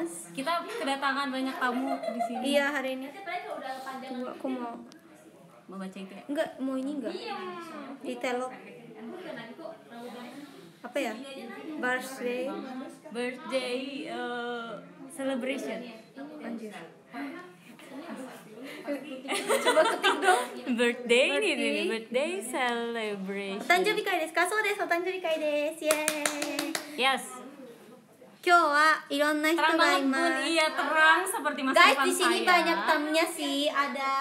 Mas. Kita kedatangan banyak tamu di sini. Iya, hari ini. Tunggu, aku mau mau baca itu ya? Enggak, mau ini enggak? Di telok. Apa ya? Birthday. Birthday uh, celebration. Anjir. Coba ketik dong. Birthday ini nih, birthday celebration. Tanjuri kai desu. Kaso desu, tanjuri kai desu. Yeay. Yes. 今日はいろんな人 Terang がい banget ま bun, す iya terang seperti masa Guys depan di sini saya. banyak tamunya sih ada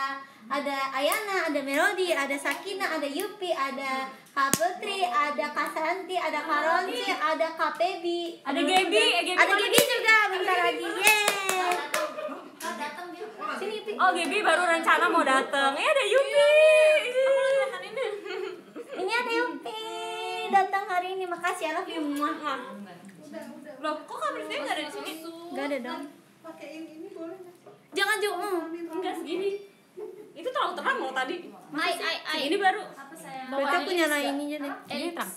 ada Ayana, ada Melody, ada Sakina, ada Yupi, ada Kak Putri, ada Kak Santi, ada Kak Ronci, ada Kak Pebi Ada Gaby, eh, Gaby ada mana Gaby juga bentar lagi Yeay Sini Yupi Oh, Gaby baru rencana mau datang. Eh, ada Yupi. Ini ada Yupi datang hari ini makasih I love you Muah. Loh, kok kamu nggak ada di sini? Gak ada dong pakai ini boleh nggak? Jangan jauh Enggak segini. Itu terlalu terang loh tadi. Ai ai ai Ini baru. Berarti aku nyalain ini aja deh Ini terang.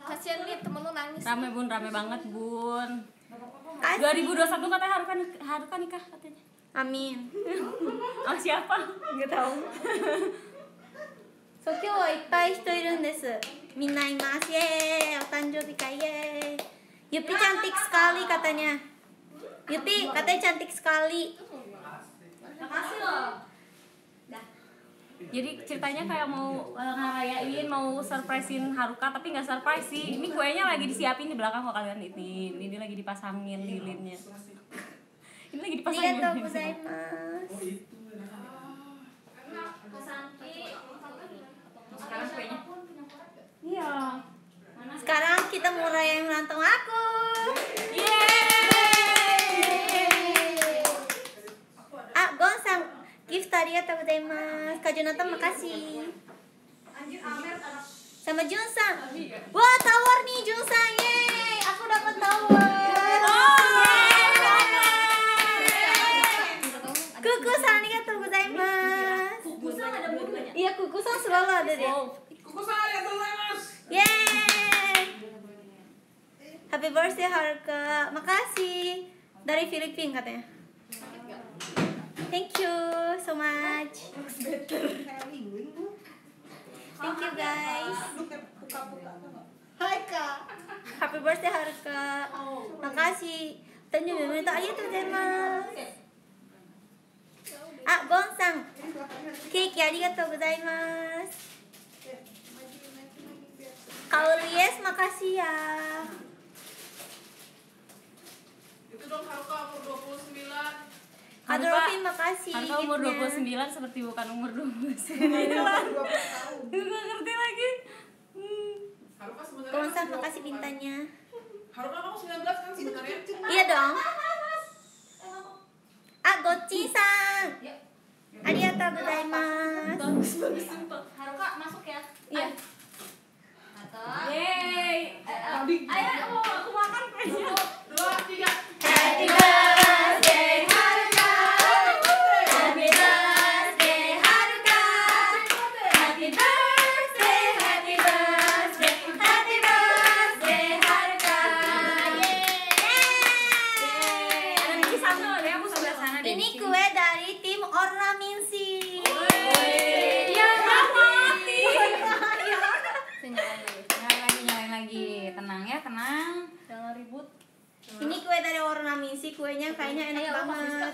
Kasian nih temen lu nangis. Rame bun, rame banget bun. Kasih 2021 katanya Haruka Haruka nikah katanya. Amin Oh siapa? Gak tahu. So 今日はいっぱい人いるんです。 みんないます。イエーイ。お誕生日会イエーイ。Yupi cantik sekali katanya. Yupi katanya cantik sekali. Jadi ceritanya kayak mau uh, ngerayain, mau surprisein Haruka tapi nggak surprise sih. Ini kuenya lagi disiapin di belakang kok kalian ini. Ini lagi dipasangin lilinnya. Ini lagi dipasangin. Arigatou gozaimasu. Sekarang kuenya. Iya. Sekarang kita mau rayain ulang tahun aku. Ah, Gonsang, gift arigatou gozaimasu. Kak Jonathan makasih. Sama Junsan. Wah, tawar nih Junsan. Yeay, aku dapat tawar. Kuku-san arigatou gozaimasu. Iya, kuku-san selalu ada deh. Yeay. Happy birthday Haruka. Makasih. Dari Filipina katanya. Thank you so much. Thank you guys. Hai kak Happy birthday Haruka. Makasih. Tanyo memento arigatou gozaimasu. Ah, Gon-san. Arigatou gozaimasu. Kaori yes, makasih ya. Itu dong Haruka umur 29 Kak Haruka- Dorofin makasih. Haruka umur giftnya. 29 seperti bukan umur 29 tahun Gak ngerti lagi Hmm. Haruka sebenarnya masih makasih 20 bintangnya. Haruka kamu 19 kan sebenarnya Iya dong. Ah, Gochi-san. Arigatou gozaimasu. Bagus bagus Haruka masuk ya Iya. Yeay. Ayo mau aku makan kayaknya Dua, tiga. Happy birthday Haruka. Happy birthday Haruka. Happy birthday, happy birthday, happy birthday Haruka. Yeay. Ada Miki satu deh aku sebelah sana deh Ini kue dari tim Ornaminsi. Iya mati Nyalain lagi, nyalain lagi. Tenang ya, tenang. Jangan ribut Ini kue dari Ornaminsi, kuenya kayaknya enak banget.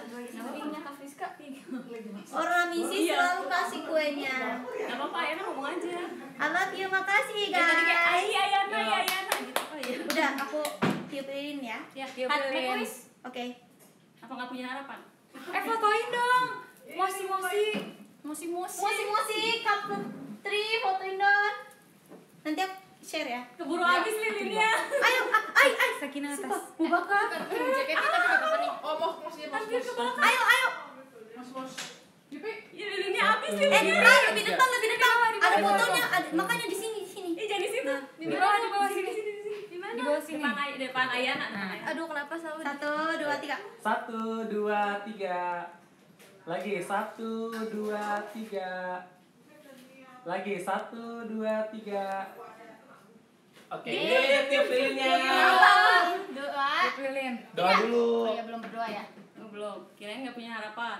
Kak Friska. Ornaminsi Iya. selalu kasih kuenya. Gak apa-apa ya ngomong aja I love you, makasih Ya tadi kayak guys. Ai Ayana Ayana gitu Oh iya Udah, aku tiup-tiupin ya. Ya, Tiupin. Oke. Apa gak punya harapan? Eh fotoin dong. Mosi mosi. Mosi mosi Mosi-mosi, Kak Putri, fotoin dong. Nanti aku share ya. Keburu habis lilinnya Ayo, ah, ay, ay. Sakina atas. Mau bakar. Jaketnya tapi gak apa-apa nih. Oh mau masih mas Ayo, ayo. Mas mas Ya lilinnya habis Eh, lilinnya depan, lebih depan, lebih depan. Ada fotonya, ada, makanya di sini, di sini. Eh jangan di situ Di bawah, di bawah sini Di mana? Di bawah sini. Depan depan Ayana Nah, Aduh, kenapa selalu Satu, dua, tiga. Satu, dua, tiga. Lagi satu, dua, tiga. Lagi satu, dua, tiga. Oke, yuk tiup lilinnya. Doa. Lilin. Doa dulu. Oh ya belum berdoa ya. Oh, belum. Kirain nggak punya harapan.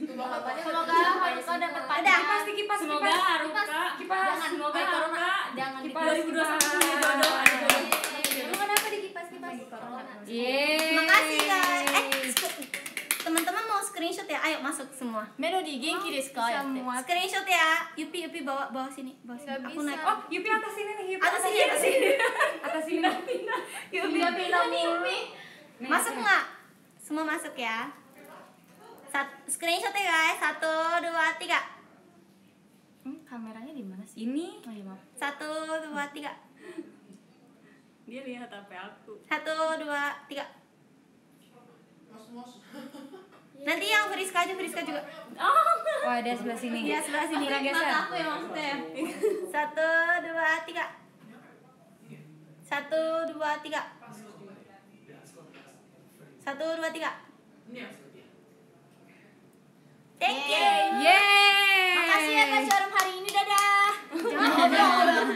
Semoga Haruka dapat Udah. pacar. Pasti kipas Semoga Haruka. Kipas. Jangan Semoga corona. Haruka. Jangan Kipas dikipas. 2021 punya jodoh. Ada jodoh. Lu kenapa dikipas-kipas? Corona. Yeay. Makasih guys. Eh, teman-teman mau screenshot ya? Ayo masuk semua. Melody genki desu ka? Ya, Semua screenshot ya. Yupi Yupi bawa bawa sini, bawa sini. Aku bisa. naik. Oh, Yupi atas sini nih. Yupi Atas sini, atas sini. Atas sini. Pindah. Yupi. Masuk nggak? Semua masuk ya. Sat, screenshot ya guys. Satu, dua, tiga. Hmm, kameranya di mana sih? Ini Oh iya maaf. Satu, dua, tiga. dia lihat HP aku. Satu, dua, tiga. Mos mos. Nanti yang Friska aja, Friska juga. Oh. Oh ada sebelah sini. Dia sebelah sini. Kurang geser. Aku yang maksudnya. Satu, dua, tiga. Satu, dua, tiga. Satu, dua, tiga. Thank you. Yeay. Makasih ya Kak Showroom hari ini dadah. Oh, belum.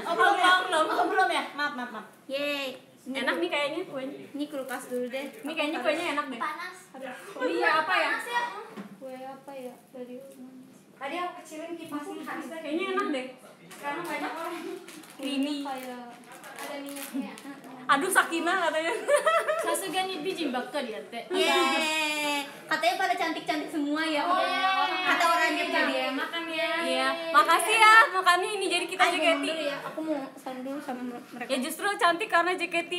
Oh, belum, belum. Oh belum ya? Maaf maaf maaf. Yeay. Enak nih kayaknya kuenya. Ini kulkas dulu deh. Ini kayaknya kuenya enak deh. Panas. Iya, apa ya? Kue apa ya? Dari Tadi aku kecilin kipasnya kayaknya enak deh. Sekarang banyak orang. Creamy. kayak Ada minyaknya. Aduh Sakina katanya. Sasuga ni bijin bakkari yatte. Yeay. Katanya pada cantik-cantik semua ya. Kata orang Jepang. Jadi makan ya. Iya. Makasih ya makannya ini jadi kita JKT. dulu ya. Aku mau salam dulu sama mereka. Ya justru cantik karena JKT.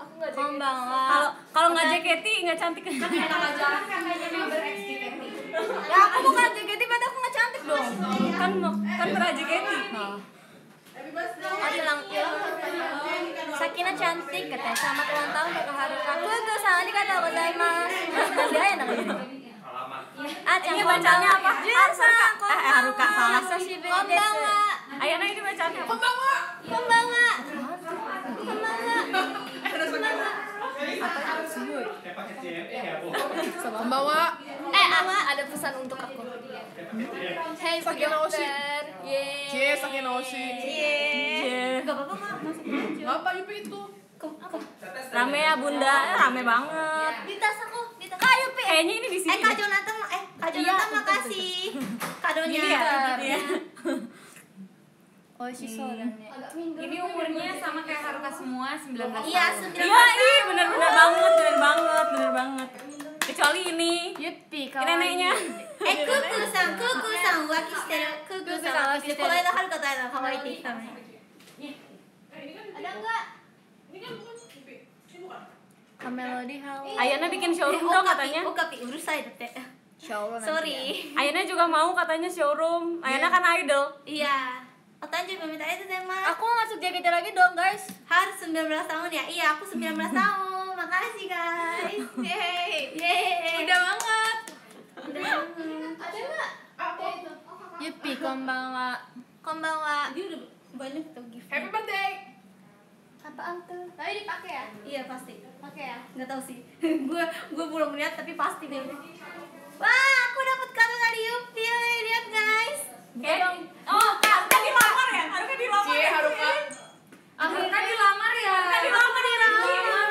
Aku enggak Konbanwa. Kalau kalau nggak JKT nggak cantik. Ya aku bukan JKT padahal aku enggak cantik dong. kan kan pernah JKT. Oh bilang Sakina cantik katanya selamat ulang tahun Kakak Haruka. Kuku san arigatou gozaimasu. Nanti aja namanya. Ah, Ini bacanya apa? Junsan, Eh, Haruka, salah. Konbanwa. Konbanwa. Ayana ini bacaannya apa? Konbanwa. Pembawa. Eh, ada, ada pesan untuk aku. Hey, Bu Dokter. Yeay. Cie, sakit nosi. Cie. Gak apa-apa mah masuk apa Yupi itu. Rame ya bunda, Eh, rame banget. Di tas aku, di tas. Kayu, Pi. Kayaknya ini di Eh sini. Kak Jonathan, eh Kak Iya, Jonathan makasih. Kadonya. Gini ya, gitu ya. Ini umurnya sama kayak Haruka semua, 19 Iya, sembilan Iya, iya bener bener banget, bener banget, bener banget kecuali ini yutti kawaii neneknya eh, eh kuku san kuku san waki shiteru kuku san waki shiteru kono aida haruka to aida kawaii tte kita nih ada enggak Kamelody Hall. Kan Ayana bikin kan showroom dong katanya. Eh, Okapi, urusai dete. Showroom. Sorry. Ya. Ayana juga mau katanya showroom. Iya. Ayana kan idol. Iya. Otan juga minta itu mas Aku masuk jaga lagi dong guys. Harus 19 tahun ya. Iya, aku 19 tahun. Makasih, guys. Yeay. Yeay. Udah banget. Udah banget. Ada enggak? Apa? Yuppi, konbanwa. Konbanwa. Dia udah banyak tuh gift. Happy birthday. Apaan tuh? Tadi dipakai ya? Iya, pasti. Pakai ya? Nggak tahu sih. Gue gue belum lihat tapi pasti deh. Wah, aku dapat kado dari Yupi. Lihat, guys. Kayak Oh, Haruka dilamar ya? Haruka dilamar. Cie, ya? Haruka. Haruka dilamar ya? Haruka dilamar ya?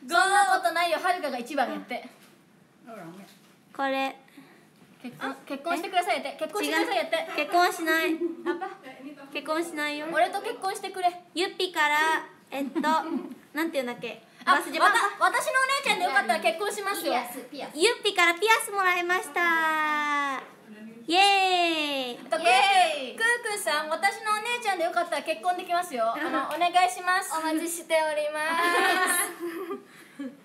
そんなことないよ。はるかが一番やって。これ。結婚結婚してくださいやって。結婚してくださいやって。結婚しない。結婚しないよ。俺と結婚してくれ。ユッピから、えっと、なんていうんだっけ？あ、バスジ私のお姉ちゃんでよかったら結婚しますよ。ユッピからピアスもらいました。イエーイ。とクークークーさん、私のお姉ちゃんでよかったら結婚できますよ。あのお願いします。お待ちしております。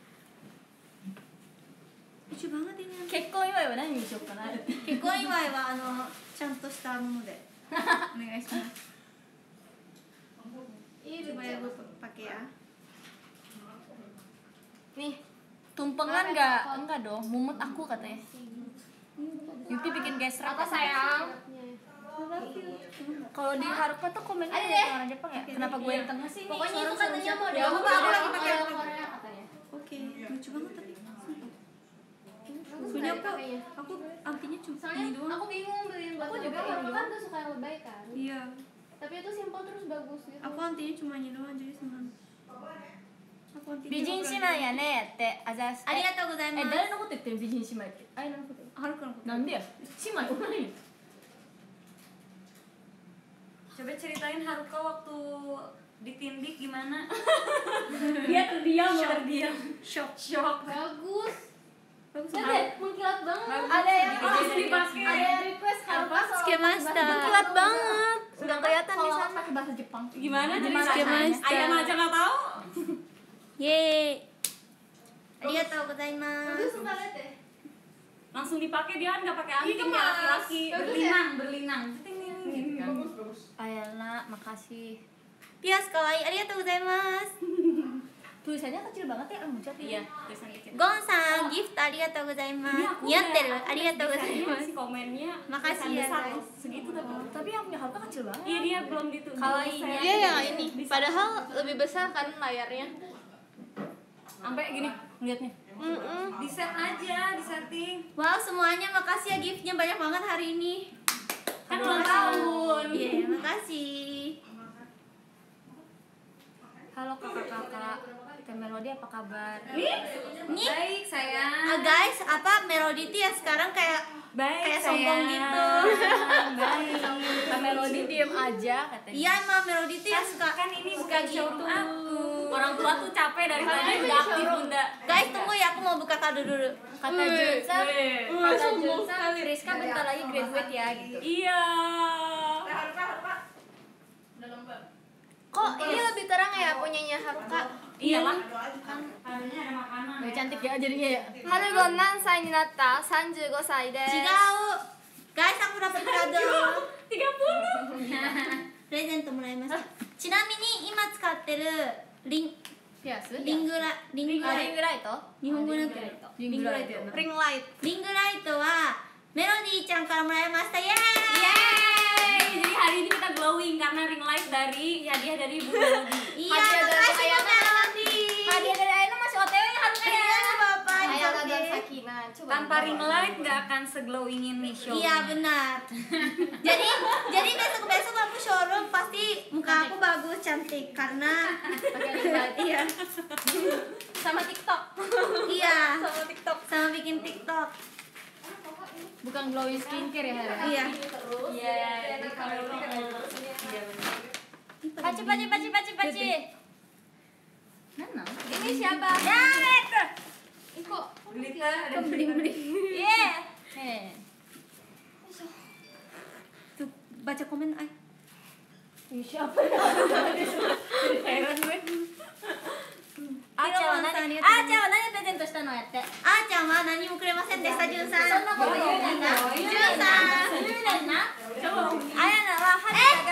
結婚祝いは何にしようかな。結婚祝いはあのちゃんとしたもので お願いします。Coba ya gue pakai ya. Nih, tumpengan nggak? Enggak dong, mumet aku katanya. Yupi bikin gesrek. Apa sayang? Kalau di Haruka tuh komennya ada orang Jepang ya? Kenapa gue yang tengah sih? Pokoknya itu katanya mau Dia apa? Aku lagi pakai Korea katanya. Oke, lucu banget tapi. Soalnya aku, aku artinya cuma ini doang. aku bingung beliin buat Aku juga Aku kan tuh suka yang lebay kan Iya, tapi itu simple terus bagus gitu aku artinya cuma ini doang jadi senang. Aku artinya. 美人姉妹やねってあざすありがとうございえます。誰のこと言ってる美人姉妹ってあれのことはるかのこと。なんでや姉妹おらんよ Coba ceritain Haruka waktu ditindik gimana? Dia terdiam, terdiam. Shock. Shock. bagus Bagus Lihat banget. deh, mengkilat banget ada yang Gitu, langsung dipakai. ada yang request Haruka soal Skemasta. Mengkilat banget nggak kelihatan di sana pakai bahasa Jepang Gimana jadi Gimana rasanya? rasanya? Ayam aja nggak tahu. Ye. terima kasih Langsung dipakai dia kan nggak pakai anting iya, ya laki-laki. Berlinang berlinang. terima hmm, gitu kan. Bagus bagus. Ah, Ayana, makasih. Pias kawaii. Tulisannya kecil banget ya Amuja iya tulisan kecil. Iya. Gonsan gift arigatou gozaimasu terima kasih komennya. Makasih ya guys. Segitu tapi hmm. tapi yang punya harga kecil banget. Iya dia belum ditulis kalau iya yang ini. Padahal lebih besar kan layarnya sampai gini lihatnya Mm-mm. di set aja di setting Wow semuanya makasih ya giftnya banyak banget hari ini. kan ulang tahun Iya makasih. halo kakak-kakak Teh Melody apa kabar Nih baik sayang ah, guys apa melodi tuh ya sekarang kayak baik kayak sombong sayang. gitu. baik Teh Melody diem aja katanya Iya emang melodi tuh ya suka kan ini suka bukan gitu. showroom aku orang tua tuh capek dari tadi udah aktif bunda Guys tunggu ya aku mau buka kado dulu. kata Junsa Weh. kata Junsa Rizka bentar lagi graduate ya gitu iya kok ini lebih terang ya punyanya Haruka iyalah kan harusnya ada makanan Gak cantik ya jadinya ya Haru gon nansai ni natta? 35歳です Cigau. Guys aku dapat kado. 30 プレゼントもらいました。ちなみに今使ってる リンピアスリングラリングあライトリングライト日本語なんてリングライトやなリングライトリングライトはメロディーちゃんからもらいましたイエーイ Yeay! Jadi hari ini kita glowing karena ring light dari hadiah dari Bu Melody. Iya Hadiah dari makasih Ayana. Bu Melody hadiah dari dan okay. Sakina coba Tanpa ring light nggak akan seglowing ini show. Iya benar. Jadi jadi besok besok aku showroom pasti muka aku bagus cantik. Karena pakai ring light. Iya. Sama TikTok. Iya. Sama TikTok. Sama bikin TikTok. Bukan glowing skincare ya Haruka iya. Iya, Iya paci paci paci paci paci Nana? Ini siapa? Ya itu baca komen ay. siapa? あちゃんは何プレゼントしたのやって。あーちゃんは何もくれませんでさじゅんさん。あやなははナイス。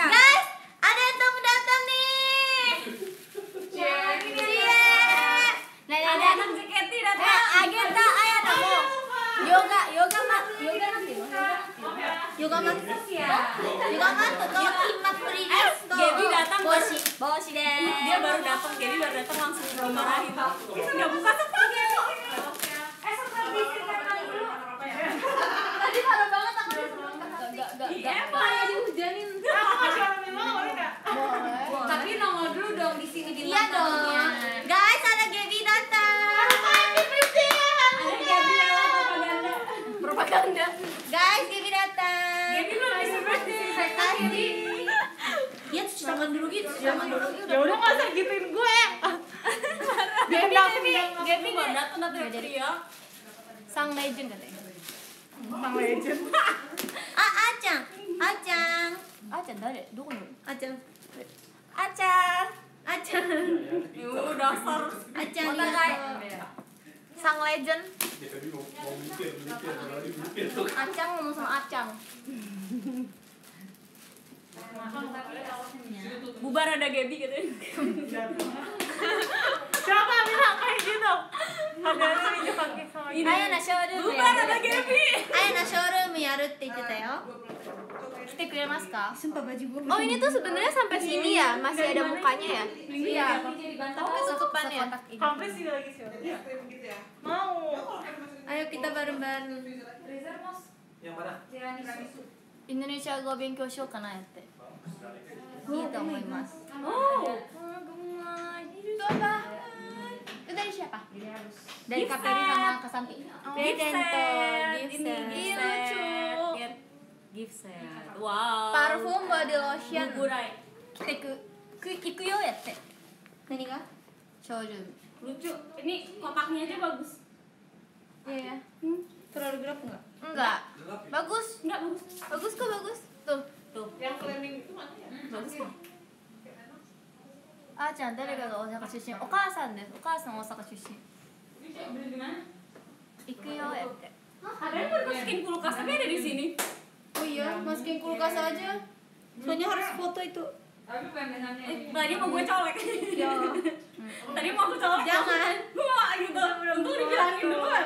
あれともだったね Nah, nah, ada nah. anak JKT datang. Eh, agenda ayah tamu. Yoga, yoga mat, yoga nanti mah. Yoga mat. Yoga mat kau imat perides. Gaby datang bosi, bosi deh. Dia baru datang, Gaby baru datang langsung dimarahin. Kita udah buka sekarang. Eh, seperti ya udah nggak usah gituin gue. Gaby Gaby Gaby mana tuh nanti jadi ya sang legend katanya. Sang legend. Ah acang. Acang. Acang dari dulu acang. Acang. Acang. Ya Itu dasar. Acang iya. sang legend. Acang ngomong sama acang. bubar ada Gaby katanya siapa bilang kayak gitu ada ini pakai sama ini Aya na showroom bubar ada や Gaby あやなショールームやるって言ってたよ来てくれますか sumpah baju gue Oh ini tuh sebenarnya sampai sini ya masih ada mukanya ya? Iya Tapi ketutupannya ya sampai sini lagi sih mau ayo kita bareng-bareng Yang mana? インドネシア語を勉強しようかなやって いいと思います oh Itu apa? Itu dari siapa? dari KPRI sama Kasampi gift Present, set gift ini set. gift Ih, set lucu. Lihat. gift set wow Parfum, body lotion. gugurai 来てくく行くよやって何がショールーム lucu ini kotaknya aja bagus Iya. terlalu gelap nggak Enggak. Bagus. enggak bagus Bagus kok bagus. Tuh. tuh Yang flaming itu mana ya? bagus kok あーちゃん誰かが大阪出身お母さんですお母さん大阪出身 beli di mana 行くよやって ada yang mau masukin kulkas tapi ada di sini oh iya masukin kulkas aja soalnya harus foto itu Eh, tadi mau gue colek tadi mau aku colek Jangan. gue mau gitu untung dibilangin duluan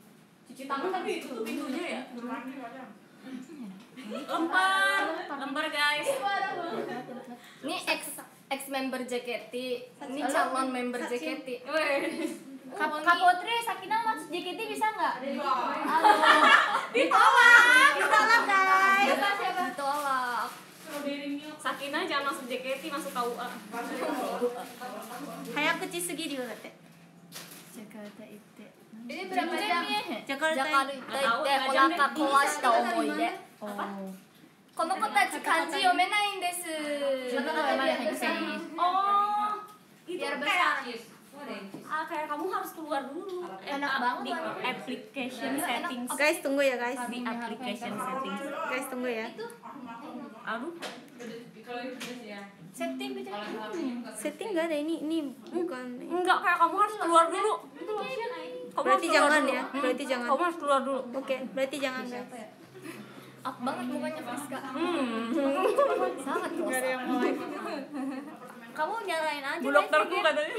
cuci tangan tapi tutup pintunya ya? Lemper lemper guys. Ini ex ex member JKT ini calon member JKT Kak Kak Putri Sakina masuk JKT bisa nggak? Ditolak, ditolak guys. Siapa siapa? ditolak. Sakina jangan masuk JKT masuk KUA Hayakuchi sugiru da tte Jakarta 行って Ini berapa jam? ジャカルタ Jakarta 行ってお腹壊した思い出この子たち漢字読めないんです自分が読まれへんくせに oh itu Biar kayak besar. ah kayak kamu harus keluar dulu Enak Ah, banget di warnanya. application settings Guys, tunggu ya guys di application settings Guys, tunggu ya aduh setting gitu Setting gak ada, ini, ini bukan enggak kayak kamu harus keluar dulu kamu Berarti jangan dulu. ya, berarti jangan. kamu harus keluar dulu. Oke, berarti jangan guys. up banget mukanya Friska hmm. Sangat close kamu nyalain aja bu dokterku katanya.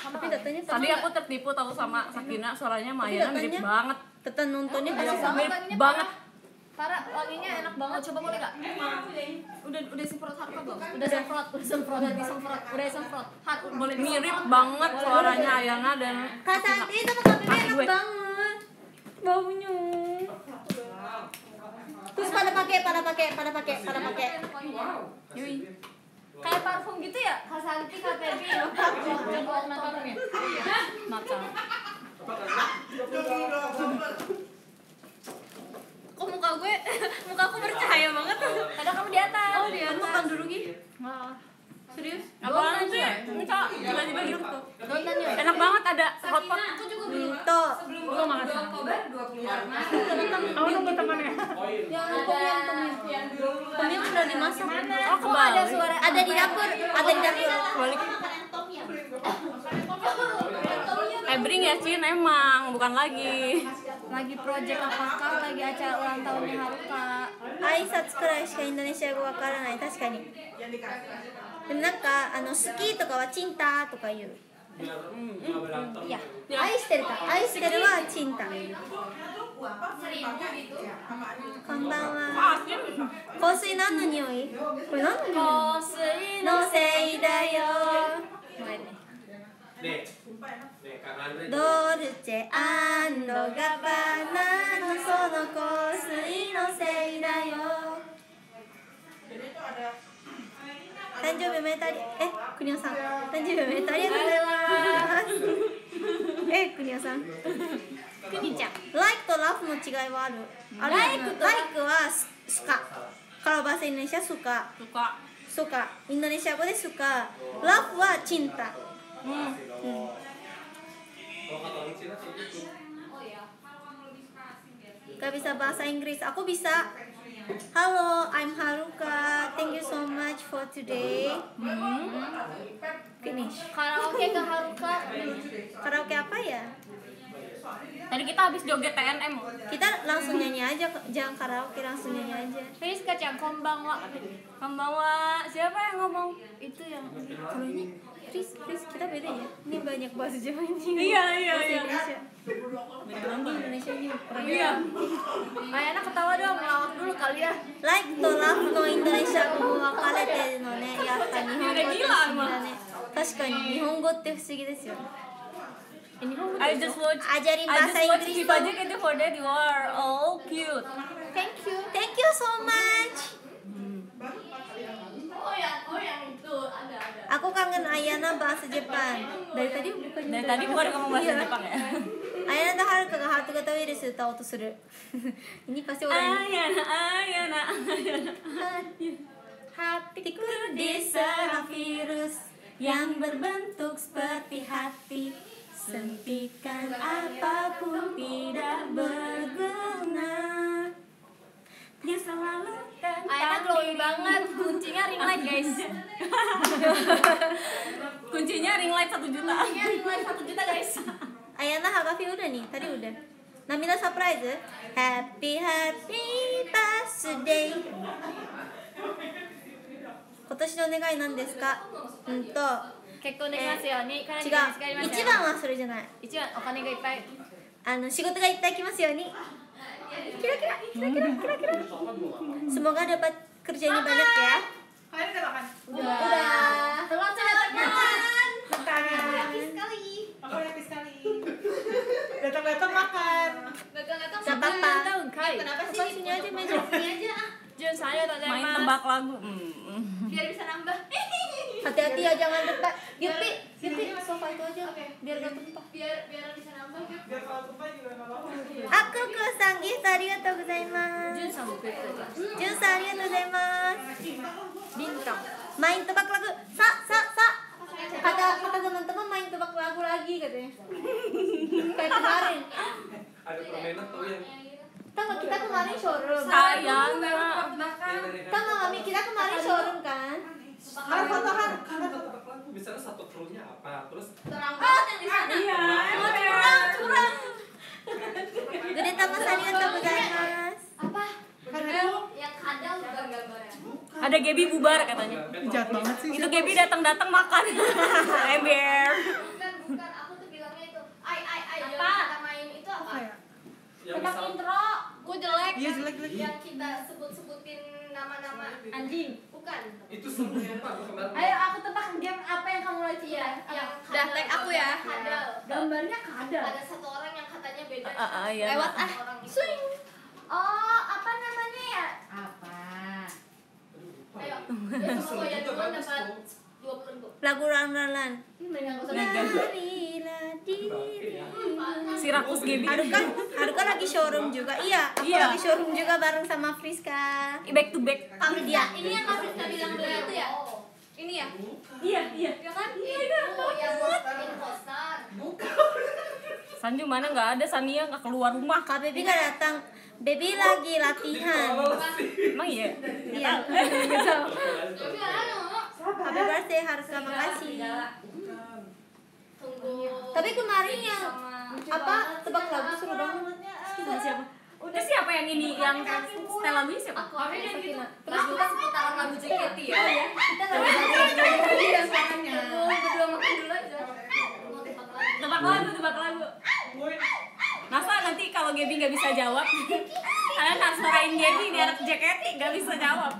Tapi datanya tadi aku tertipu tahu sama Sakina suaranya Mayana mirip banget. Tetan nontonnya Masih sama wanginya banget. Parah wanginya enak banget. Coba boleh nggak? Udah udah semprot harga belum? Udah semprot udah semprot. Udah disemprot. Udah semprot hat boleh mirip banget suaranya Ayana dan Kak Santi itu Kaki enak banget. Baunya. Terus pada pakai, pada pakai, pada pakai, pada pakai. Yui. kayak parfum gitu ya? Hasanti KPB coba warna parfumnya maaf salah Kok muka gue, muka aku bercahaya banget. ada kamu di atas. Oh, di atas. Makan dulu Gi. Serius? Apaan sih? Enggak, tiba-tiba gitu tuh. Enak banget ada hot pot. Aku juga Hmm, Tuh Gua makan. Oktober 24 Maret. Aku nunggu temannya. Yang tomyam, tomyam Tomyam udah dimasak Oh, kok ada suara? Ada di dapur, ada di dapur. Kebalik. Ebring ya Cin. Emang, bukan lagi. Lagi project apakah? Lagi acara ulang tahunnya Haruka? 挨拶くらいしかインドネシア語わからない。確かに。でもなんかあの好きとかはチンタとか言う。iya 愛してるか。愛してるはチンタ。こんばんは。Ah. 香水何の匂い？これ何の匂い？香水ののせいだよ.ドルチェアンドガバナのその香水のせいだよ。誕生日おめでたり。えクニオさん。誕生日おめでたりありがとうございます。えクニオさん。クニちゃん。ライクとラフの違いはある？あ、ライクと like はスカカラバセインドネシアスカスカスカインドネシア語でスカラフはチンタ。うん。うん。Gak bisa bahasa Inggris, aku bisa. Halo, I'm Haruka. Thank you so much for today. Hmm. Finish. Karaoke ke Haruka. Karaoke apa ya? Tadi kita habis joget TNM. Kita langsung nyanyi aja, jangan karaoke langsung nyanyi aja. Please kacang kombang wa. Kombang wa. Siapa yang ngomong? Itu yang kalau ini please please kita beda ya ini banyak bahasa Jawa ini iya iya iya Indonesia di Indonesia ini orang iya Ayana ketawa dong ngelawak dulu kali ya like to laugh to Indonesia kamu wakale te no ne ya Nihongo te shimira ne 確かに日本語って不思議ですよね I just watch I just watch Kipa Jacket for that you are all cute Thank you Thank you so much aku kangen Ayana bahasa Jepang. Dari tadi bukan dari tadi bukan kamu bahasa Jepang ya? ya? Ayana tahu haruka ga hatu kata virus tahu tuh suru ini pasti orang Ayana Ayana Ayana. Hatiku diserang virus yang berbentuk seperti hati. Sempitkan apa pun tidak berguna. Dia selalu tentang glowing dirimu. banget kuncinya ring light guys kuncinya ring light satu juta kuncinya ring light satu juta guys Ayana Hagafi udah nih, tadi udah Namila surprise Happy happy birthday 今年の願い何ですかうんと結婚できますように彼違う一番はそれじゃない一番お金がいっぱいあの仕事がいっぱい来ますように kira-kira kira-kira kira-kira. Semoga dapat kerjanya makan. banyak ya. Kalian udah makan? Udah. Udah. Telat saya makan. Makan happy sekali. Aku happy sekali. Datang-datang makan. Datang-datang siapa tahun kai. Kenapa sih sini aja main sini aja? Jun saya tanya main tembak lagu. Hmm. Biar bisa nambah. hati-hati ya jangan dekat Yupi Yupi. sofa itu aja. biar gak tumpah. biar biar bisa nambah. Biar kalau tumpah juga nggak apa-apa. aku ke sanggih tadi atau gozaimasu Jun gue Jun arigatou gozaimasu bintang. Main tebak lagu. Sa sa sa. Kata kata teman-teman main tebak lagu lagi katanya. Kayak kemarin. Ada permainan tuh yang tau gak kita kemarin showroom. Sayang tau gak mami? kita kemarin showroom kan Har foto har. tebak lagu misalnya satu clue-nya apa terus terang banget yang di sana. iya curang curang. gede tamas arigatou gozaimasu apa? Karena itu yang ada bukan. gambarnya ada Gaby bubar katanya. Jahat banget sih. itu Gaby datang datang makan. Ember bukan bukan. Aku tuh bilangnya itu ai ai ai yang Apa? kita main. Itu apa Apa? ya? intro gue jelek Iya jelek jelek. yang kita sebut-sebutin nama-nama. Anjing. bukan. Itu kemarin Ayo aku tebak game apa yang kamu lagi iya yang Dah, tag aku ya. kadal. Gambarnya kadal. ada satu orang yang katanya beda Ah, ah, iya. lewat ah orang itu Oh, apa namanya ya? Apa? ayo. Ya semua yang duluan dapat dua puluh ribu. Lagu ran ran ran Ini mendingan gak usah Larilah diri. Sirakus Gaby Haruka Haruka lagi showroom juga. Iya aku Iya. lagi showroom juga bareng sama Friska. Back to back. Kami dia ini yang kak Friska bilang beli itu ya? Ini ya? Iya iya. Ya kan? Itu yang imposter Sanju mana nggak ada Sania nggak keluar rumah. Kak Baby gak datang. Baby lagi latihan. Emang iya? Iya. Tapi ada Happy birthday Haruka makasih. tunggu Tapi kemarin yang apa? tebak lagu seru banget. Itu siapa Udah siapa yang ini yang Stella Louis siapa? Aku ada gitu lagu seputaran lagu JKT ya. Oh ya kita lagi Iya soalnya. berdua makan dulu aja. Tebak lagu. Tebak lagu Masa nanti kalau Gaby nggak bisa jawab? Kalian harus marahin Gaby di anak JKT nggak bisa jawab.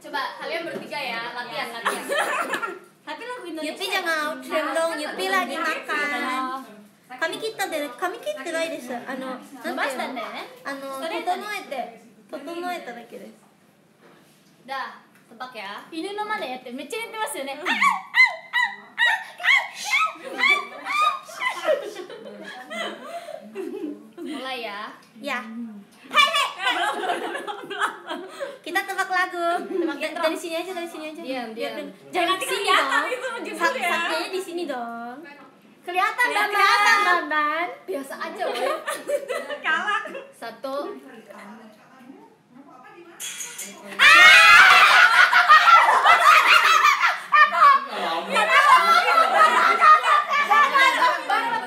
Coba kalian bertiga ya latihan latihan ゆっぴじゃがゆぴらになったー髪切ったんで、ね、髪切ってないです。あの、伸ばたね。整えて、整えただけです。だ、おばけや。犬のまねやって、めっちゃやってますよね。あ、あ、Hai hai. Kita tebak lagu. Tebak da- dari sini aja, dari sini aja. Diam, Biar diam. Jangan nanti di sini kelihatan dong. itu judul ya. Sakitnya di sini dong. Kelihatan Kelihatan, Bamban. Bamban. Biasa aja. Kalah. Satu.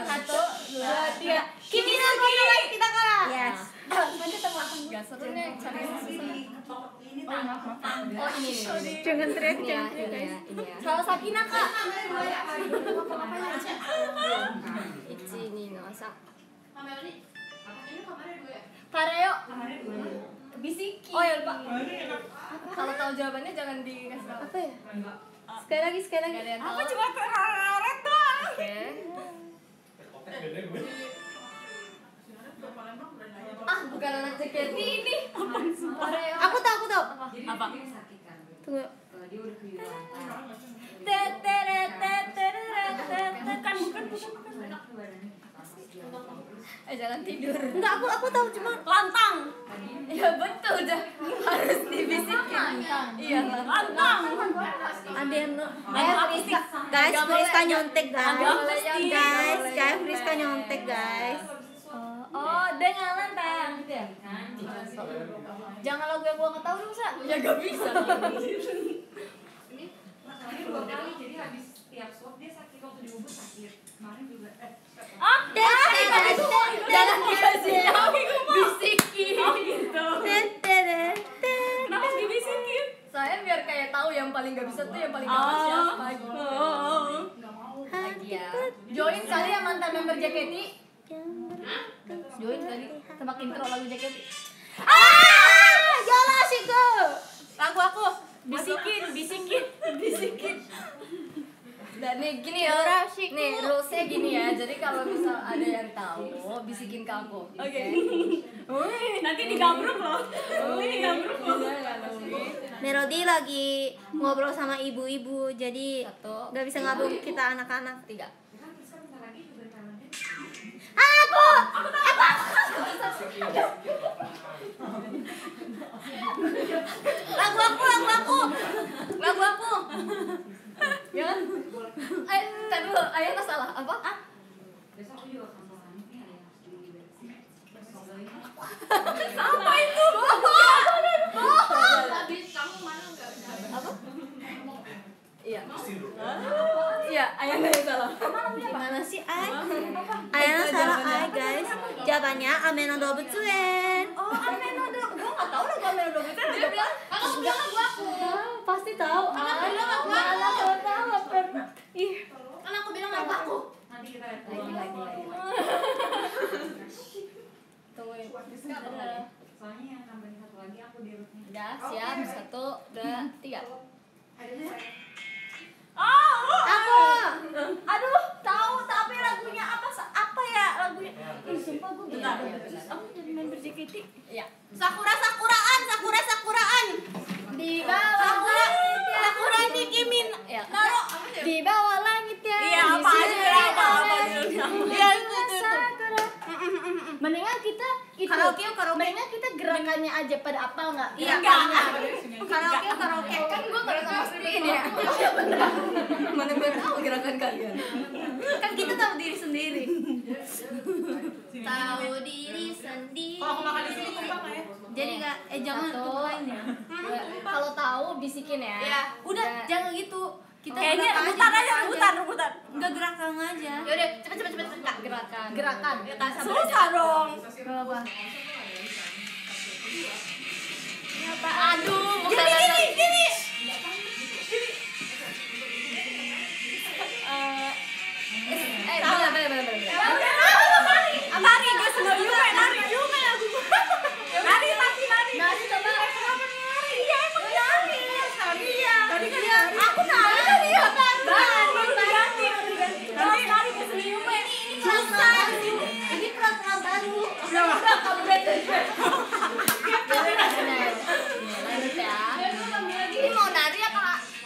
Satu, dua, tiga. Kimi no Kimi kita kalah. Yes. Seru nih cari yang susah. Oh ini nih. Jangan teriak, Ini ya, jangan teriak. ini guys. ya, ini ya. Salah Sakina kak. Ichi ni no sa. Kareo. Bisiki. Oh ya lupa. Kalau tahu jawabannya jangan dikasih tahu. Apa ya? Sekali lagi, sekali lagi. Apa cuma keraret doang. Apa? Tunggu. Teteret, teteret, teteret. Bukan, bukan, bukan, bukan. Eh jangan tidur. Enggak, aku aku tahu cuma Lantang. Ya betul dah. Harus dibisikin. Iya. Lantang. ada yang Eh, guys, Friska nyontek guys. Guys, guys, Friska nyontek guys. Oh, oh dengan lantang gitu ya? Jangan lagu yang gua nggak tahu dong, Sa. Ya gak bisa. Ah, Jangan dikasih tahu. Bisikin. Oh gitu. Kenapa harus dibisikin? Saya biar kayak tahu yang paling gak bisa tuh yang paling gak bisa siapa gitu. Oh. Lagi ya. Join kali yang mantan member JKT. Join kali. Tebak intro lagu JKT. Ah, Yola Shiko. Lagu aku. Bisikin, bisikin, bisikin. Dan nih gini ya, nih rulesnya gini ya. Jadi kalau misal ada yang tahu, bisikin ke aku. Oke. Nanti digambruk loh. Nanti digambruk loh. Melody lagi ngobrol sama ibu-ibu, jadi nggak bisa ngabung kita anak-anak. Tiga. Aku. Lagu aku, lagu aku. Lagu aku. Ya kan? Eh, tadi dulu, ayah salah. Apa? Apa itu? Apa? Iya. Iya, ayah yang salah. Gimana sih, Ay? Ayana salah, Ay, guys. Jawabannya Ameno Dobutsuen. Oh, Ameno do. Gua enggak tahu lagu Ameno do. Dia bilang, "Kakak bilang lagu aku." Pasti tahu. Ay, mana tahu tahu apa? Ih, Kan aku bilang lagu aku. Lagi, lagi, lagi. Tungguin. Udah, siap. Satu, dua, tiga. Oh, aku. Aduh, tahu tapi lagunya apa? sa- Apa ya lagunya? Ih, sumpah gue Bentar. Aku jadi main berJKT. Iya. Sakura Sakuraan, Sakura Sakuraan. Di bawah langit ya. Sakura Nicki Min. Ya. Naro. Di bawah langit ya. Iya, apa aja ya, apa apa. Iya, itu itu. Sakura. Mendingan kita itu. Karaoke, karaoke. Mendingan kita gerakannya aja pada apa enggak? Iya, Enggak. Karaoke, karaoke. Kan gue gak bisa pastiin ya. Iya benar. Mana gue tahu gerakan kalian. Kan kita tahu diri sendiri. Tahu diri sendiri. Kalau aku makan di sini tumpah nggak ya? Jadi nggak, eh jangan tumpahin ya. Ya, Kalau tahu bisikin ya. Ya, udah jangan gitu. Kita Kayaknya rebutan aja, rebutan, rebutan. Enggak gerak aja. Yaudah, cepet cepet cepet cepet. Gerakan. Gerakan. Susah dong. Aduh, Gini, gini, gini. Eh, bener bener bener bener. Nari, guys, no Yume, nari, lagu gue. Nari, tapi nari. Nari coba. Iya, emang nari. Iya. Tadi kan nari. Aku nari tadi ya. Nari, ganti, ganti. Nari, nari, guys, no Yume. Susah. Ini peraturan baru. Udah kamu betul.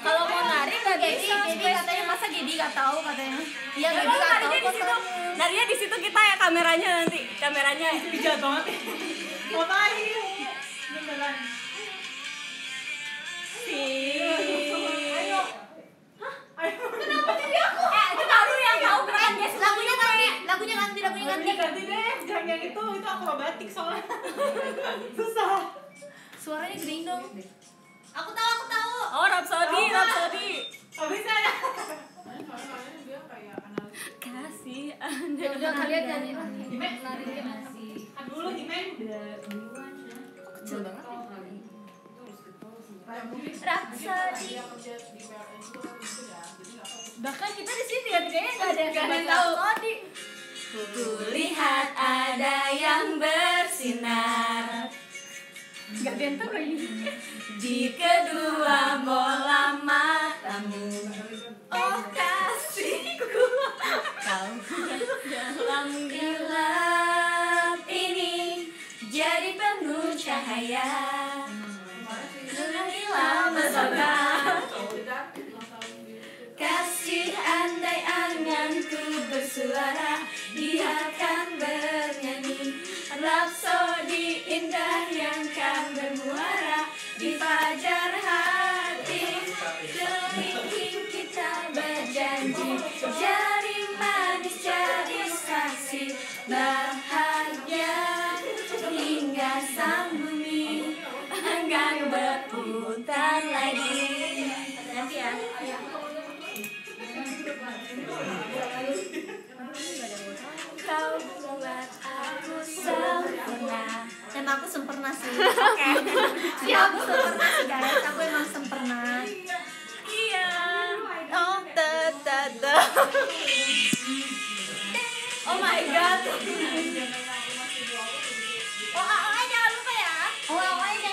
Bener. Lanjut ya. masa Gedi gak tahu katanya iya Ya, Gedi kalau gak tahu narinya di kok situ, narinya di situ kita ya kameranya nanti, kameranya. Bijak banget ya. Ngapain? Beneran. Ayo. Ayo. Eh, itu baru yang tahu gerakan lagunya ganti lagunya ganti lagunya ganti Ganti ganti deh. Jangan yang itu, itu akrobatik soalnya. Susah. suaranya gede dong aku tahu aku tahu Oh, Rhapsody, Rhapsody. Gak bisa ya. Kasih Anda. ya udah kalian nyanyi lah. Kan dulu Jimen. kecil banget Kayak mungkin Rhapsody dia kerja di PLN itu kan ya. Jadi nggak tahu. bahkan kita di sini ya kayaknya nggak ada yang Nggak ada yang tahu. Rhapsody Kulihat ada yang bersinar yang tahu lagi di kedua bola matamu. Oh kasihku, kau dalam gelap ini jadi penuh cahaya. Hilang pesona. Kasih andai anganku bersuara Dia akan sempurna. Emang aku sempurna sih. Oke. Ya aku sempurna sih guys. Aku emang sempurna. Iya. Oh tetata Oh my god. Oh jangan lupa ya. Oh oh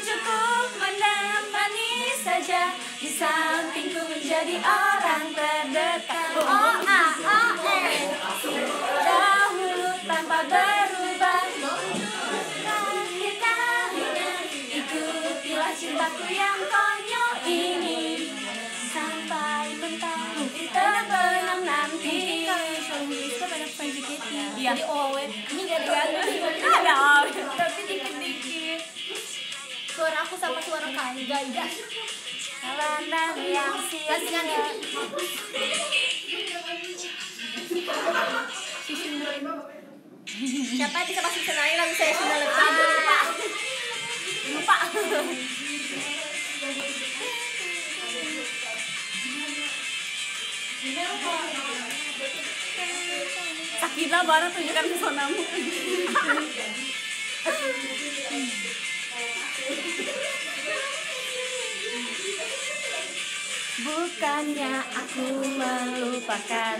Cukup menemani saja Di sampingku menjadi orang Iya. Jadi owe Ini gak diganti. Ada oh. tapi dikit-dikit. Suara aku sama suara kamu gak ada Jalanan yang sia-sia siapa yang bisa masuk senai lagu saya sudah Ah, lupa. Lupa Sakina baru tunjukkan pesonamu Bukannya aku melupakan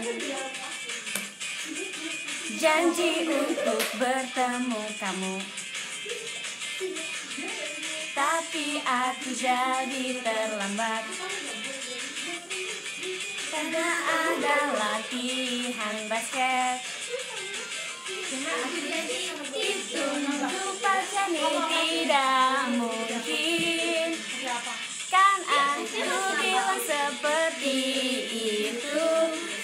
Janji untuk bertemu kamu. Tapi aku jadi terlambat. Karena ada latihan basket Itu rupanya tidak mungkin. Kan aku bilang seperti itu.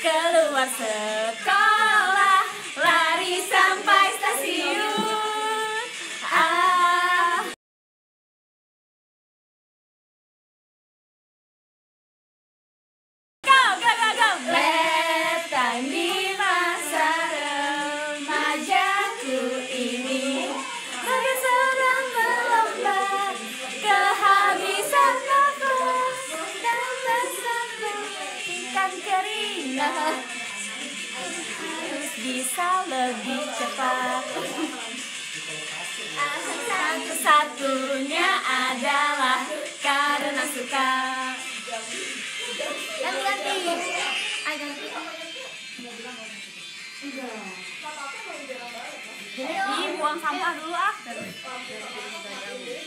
Keluar sekolah Lari sampai stasiun. Ah. Go, go, go, go bisa lebih cepat. Satu-satunya adalah karena suka. Ganti-ganti ayo ganti. Jadi buang sampah dulu ah.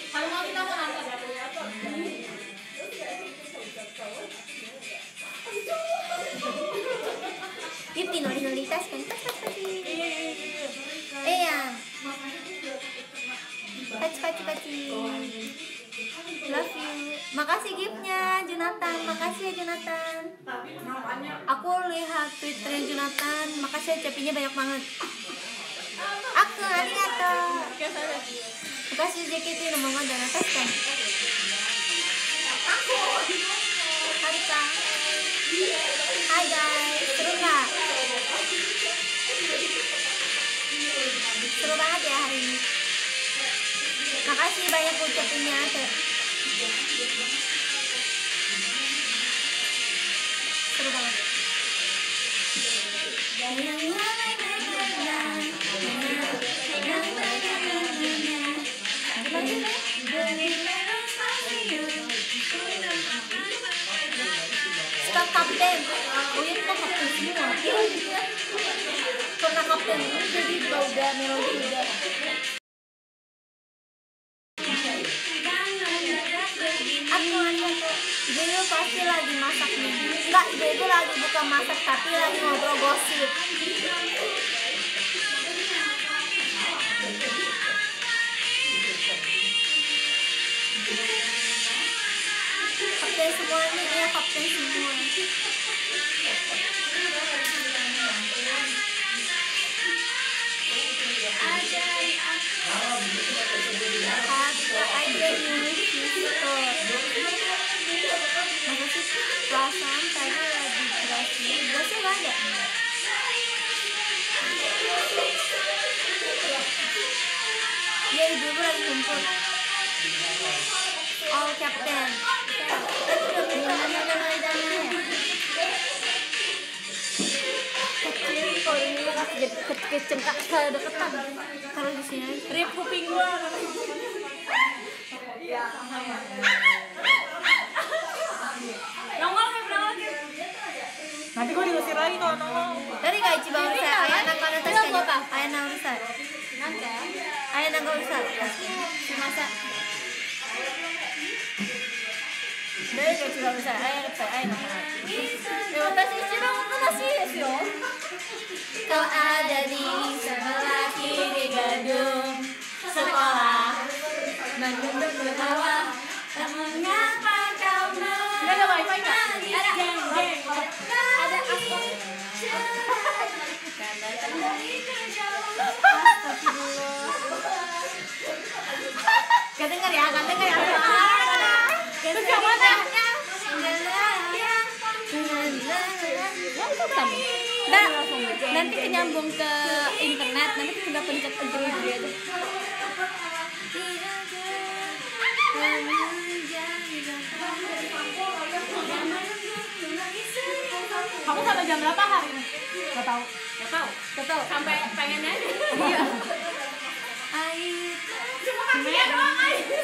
kalau mau kita mau Thank you angkat Yupi noli noli tas kan? Tas tas tas eh ya paci paci paci love you. Makasih giftnya Jonathan. Makasih ya Jonathan. Aku lihat twitternya Jonathan. Makasih ya cepinya banyak banget. Aku arigato. Makasih JKT nomor dan atas kan? Hai guys, Seru banget ya hari ini. Makasih banyak ucapinnya. Seru banget. Kita kapten semua. Pernah kapten jadi juga udah melodi udah. Pasti lagi masak nih Enggak, itu lagi bukan masak tapi lagi ngobrol gosip Kapten semua nih, ya kapten semua Ada aja ini gitu. Makasih perasaan tadi lagi berasnya Berasnya nggak ada Ya ibu-ibu lagi kumpul Oh captain Kecil ini kasih kecengkak deketan Taruh di sini Rip kuping gua Nongol Hep. Nanti gue diusir lagi kalau nongol. Dari gak ichi banget saya, ayah nang kanan tas kayaknya ayah nang rusak. Ayah nang rusak. Masa. Dari gak ichi banget saya, ayah ayah nang kanan. Ya, tas ichi banget masih ya, Kau ada di sebelah kiri gedung sekolah. Bandung bawah. Mengapa kau Nggak ada? Ada. Gak denger ya, gak denger ya. Gak denger ya. Nah, nanti kenyambung ke internet, nanti tinggal pencet enter aja. Kamu sampai jam berapa hari ini? Gak tau. Gak tau Gak tau. Sampai pengen aja Iya. Air. Cuma kakinya doang aja.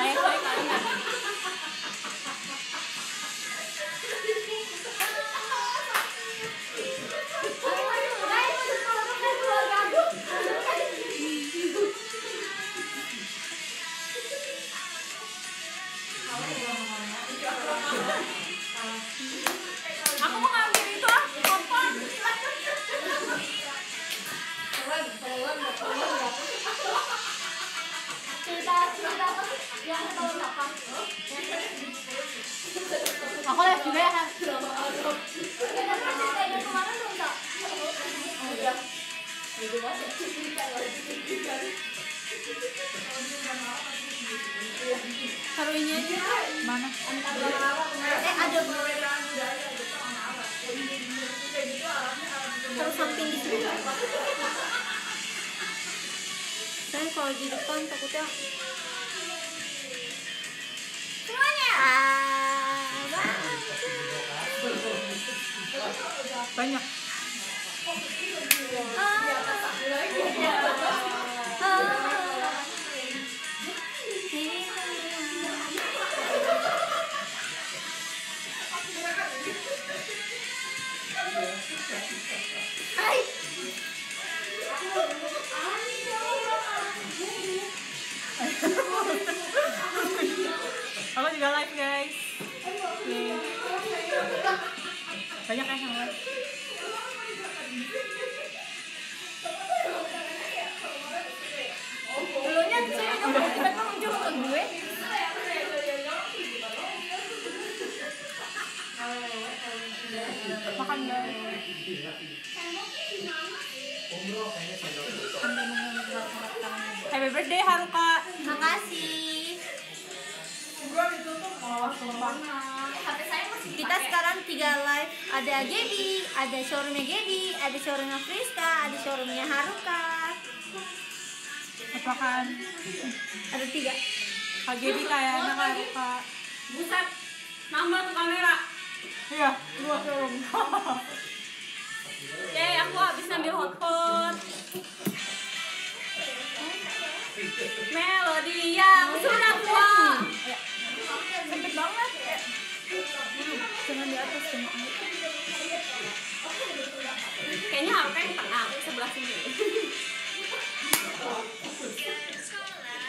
Kayak kayak kalian Aku sekolah juga ya kalau ini aja mana? Eh ada kalau samping itu sini. Saya kalau di depan takutnya semuanya ah banyak aku banyak ya Dulunya saya tiba-tiba muncul ke gue. makan happy birthday Haruka. Makasih. Saya masih kita sekarang tiga live. Ada Gaby ada showroomnya Gaby ada showroomnya Friska ada showroomnya Haruka. Makan ada tiga. Kak Gaby kayak anak Haruka buset nambah tuh kamera. Iya dua showroom. Yeay, aku habis ngambil hotpot. Melodi yang sudah tua sempit banget jangan di atas semua Kayaknya harus yang tengah, sebelah sini.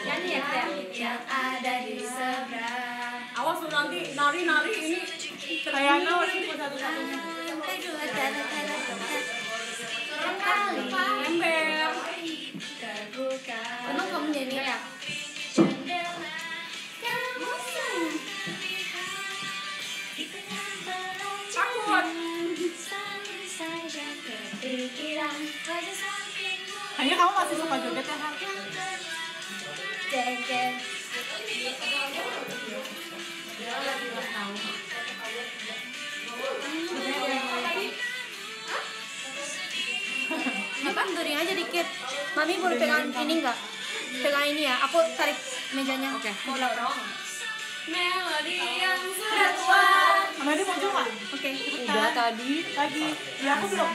Nyanyi ya yang ada di seberang Awas lu nanti nari-nari ini kayak anak masih satu-satunya. Sampai dua tanda tanda kali ember. Emang kamu nyanyi ya kamu masih suka joget ya Han Jejet. Apa? Garing aja dikit. Mami boleh pegang ini enggak? Pegang ini ya. Aku tarik mejanya. Oke. Mau belakang. melodi yang sudah tua Mama dia mau juga Oke. udah tadi lagi ya aku belum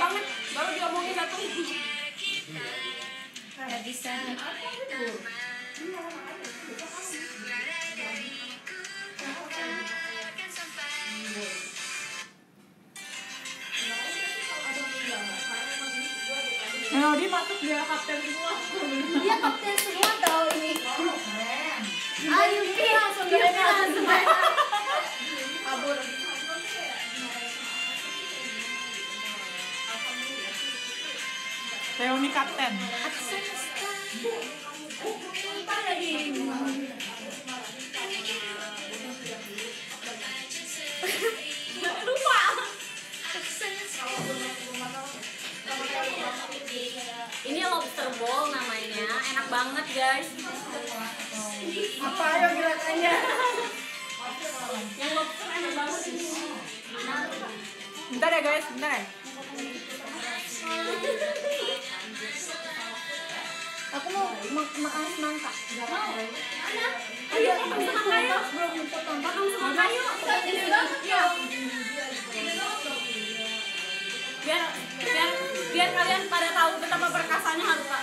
banget. Baru diomongin satu. Gak bisa. Melodi masuk dia kapten semua. Dia kapten semua tau ini. Ayo ini langsung dia langsung Kabur Leoni kapten. Lupa. Ini lobster bowl namanya. Enak banget guys. Apa ayo gerakannya? Yang lobster enak banget ini bentar ya guys. Bentar ya Aku mau ma- makan semangka mau? Ayo makan semangka yuk makan semangka yuk Iya. biar biar biar kalian pada tahu betapa perkasanya Haruka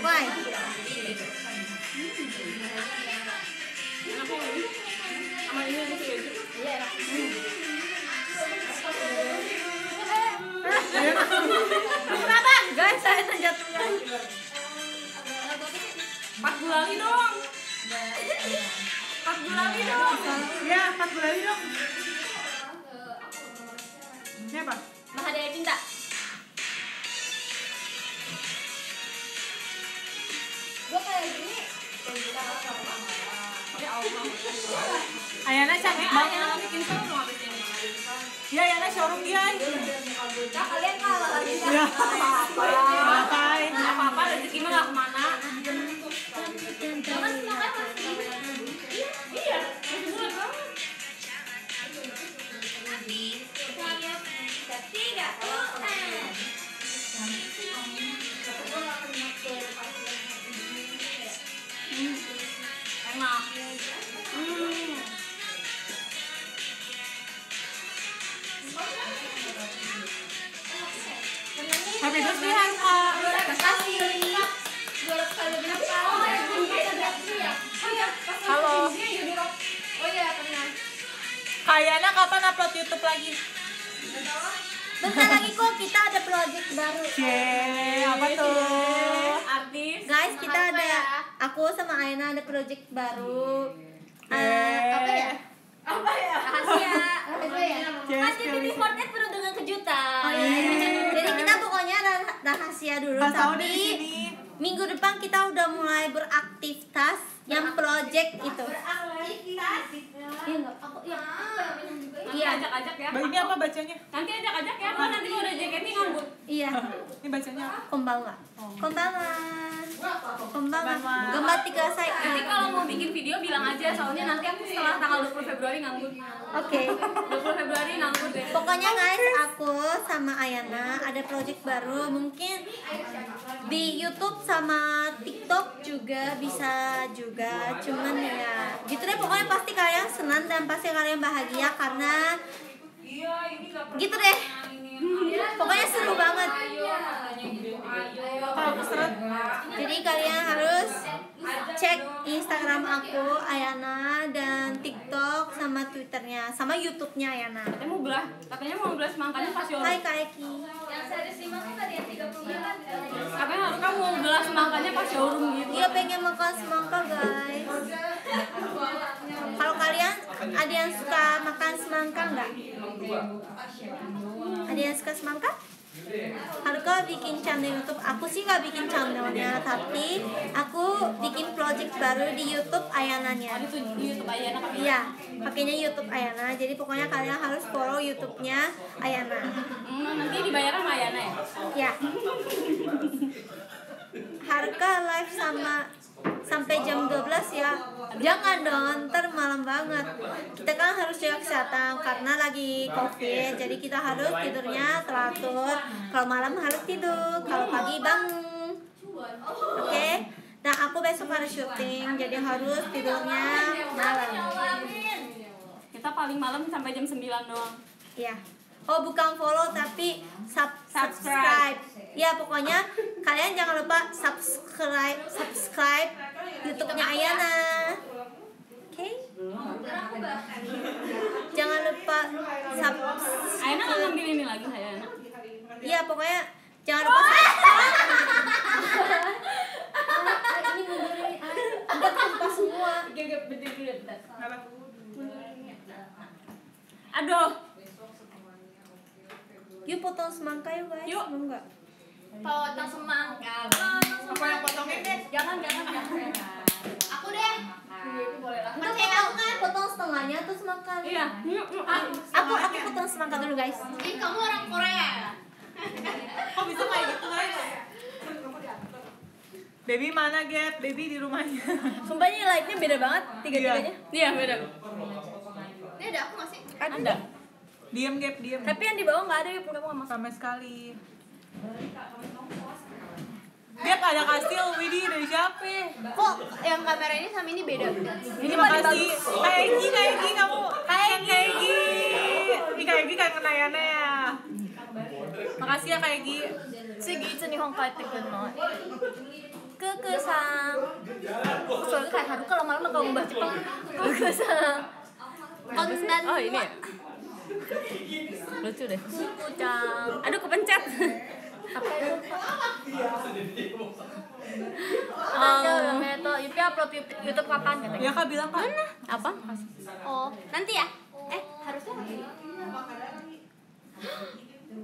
banget ya Kenapa? Guys, saya terjatuh gulali dong empat gulali dong ya empat bulan dong ini apa Mahadaya cinta. Gue kayak gini ya Ayana cantik banget ayah bikin seru habis ini Ya, Yana showroom dia. kalian kalah lagi. Ya. Apa-apa rezeki mah nggak ke mana Halo. Oh iya. Kayaknya kapan upload YouTube lagi? Bentar lagi kok kita ada project baru. Cie, apa tuh? artis Guys, kita Apa ada ya? aku sama Aina ada project baru. Eh, apa ya? rahasia. Cie, Kan sekali. JKT Fortnite penuh dengan kejutan. Oh iya. Jadi kita pokoknya rah- rahasia dulu Pas tahu tapi minggu depan kita udah mulai beraktivitas yang project itu. Iya enggak? Aku ya. nanti ajak-ajak ya Ba- Ini apa bacanya? nanti ajak-ajak ya kan nanti kalau udah JKT nganggur Iya. Ini bacanya. Konbanwa. Konbanwa. Konbanwa. Gambar tiga saya. nanti kalau mau bikin video bilang aja soalnya nanti aku setelah tanggal 20 Februari nganggur Oke. 20 Februari nganggur deh Pokoknya guys, aku sama Ayana ada project baru. Mungkin di YouTube sama TikTok juga bisa juga. Cuman ya, gitu deh. Pokoknya pasti kalian senang dan pasti kalian bahagia karena gitu deh. Pokoknya seru banget. Kalau. Jadi kalian harus cek Instagram aku Ayana dan TikTok sama Twitternya sama YouTube-nya Ayana. katanya mau belah katanya mau belah semangkanya pas showroom Hai Kak Eki. katanya harus kamu mau belah semangkanya pas showroom gitu Iya pengen makan semangka guys. Kalau kalian ada yang suka makan semangka nggak? Ada yang suka semangka? Haruka bikin channel YouTube. Aku sih nggak bikin channelnya, tapi aku bikin project baru di YouTube Ayananya. di YouTube aja enak Iya, pakainya YouTube Ayana. Jadi pokoknya kalian harus follow YouTube-nya Ayana. hmm, nanti dibayar sama Ayana ya Ya. Harga live sama sampai jam 12 ya. Jangan dong, ntar malam banget. Kita kan harus jaga kesehatan karena lagi covid, jadi kita harus tidurnya teratur. Kalau malam harus tidur, kalau pagi bangun. Oke? Nah, aku besok harus syuting, jadi harus tidurnya malam. kita paling malam sampai jam 9 doang Ya. Oh, bukan follow tapi sub Subscribe. Ya, pokoknya kalian jangan lupa subscribe subscribe YouTube-nya Ayana. Oke? Jangan lupa sub Ayana nggak ngambil ini lagi Ayana Iya, pokoknya jangan lupa Ini mundur ini. Enggak lupa semua. aduh Yuk potong semangka yuk, guys. Yuk. Mau enggak? Potong semangka. Potong Apa yang potongin deh? Jangan, jangan, jangan. Aku deh. Enggak potong kan, potong setengahnya terus makan. iya Ah, aku aku potong semangka dulu, guys. Ih, kamu orang Korea. Kok bisa kayak gitu guys? Baby mana Gap? Baby di rumahnya. Sumpah ini light-nya beda banget tiga-tiganya. iya beda Ini ada aku nggak sih? ada diam gap diam tapi yang di bawah nggak ada ya kamu nggak sama sekali dia ada kastil, Widi dari siapa? Kok yang kamera ini sama ini beda? Ini makasih. Kayak gini, kayak gini kamu. Kayak kayak gini. Ini kayak gini kayak kenayannya ya. Makasih ya kayak gini. Segi itu nih Hongkai tekan Kekesang. Soalnya kayak haru kalau malam kamu ngubah Jepang. Kekesang. Konten. Oh ini. Ya? Lucu deh. Kuku cang. Aduh kepencet. Apa itu Um, itu Yupi upload YouTube, kapan katanya Ya? Kak bilang kak. apa? Oh nanti ya? Eh harusnya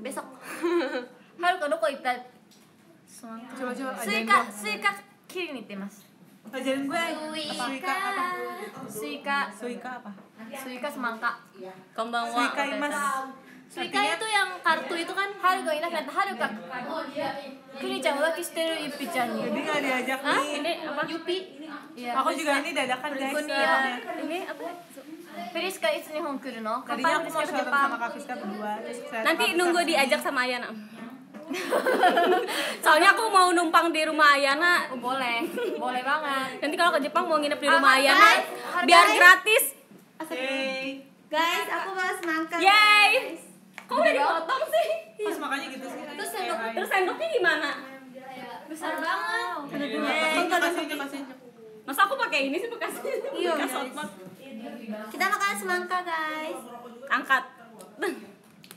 besok. Haru kado kok ita Coba coba suika suika kiri nih mas Ajarin gue. Suika apa? suika Suika apa? suika semangka kembang Suika imas. Suika itu yang kartu itu kan Haruka ini kata Haruka Kuni chan ufaki shiteru Yupi chan Jadi nih nggak diajak Hah? nih. Ini apa? Yupi Iya Aku juga ini dadakan guys. Iya Ini apa? Friska itu Nihon kuru no Kapan Friska ke Jepang? Nanti nunggu diajak sama Ayana. Soalnya aku mau numpang di rumah Ayana. Oh, boleh Boleh banget Nanti kalau ke Jepang mau nginep di rumah Ah, Ayana guys, biar gratis. Yeay. Guys, aku bawa semangka. Yay! Kok udah dipotong sih? Terus makanya gitu sih. Terus sendok-. Terus sendoknya gimana? Besar banget Kasih, kasih, kasih. Masa aku pakai ini sih bekas Iya. bekas. Kita makan semangka, guys. Angkat.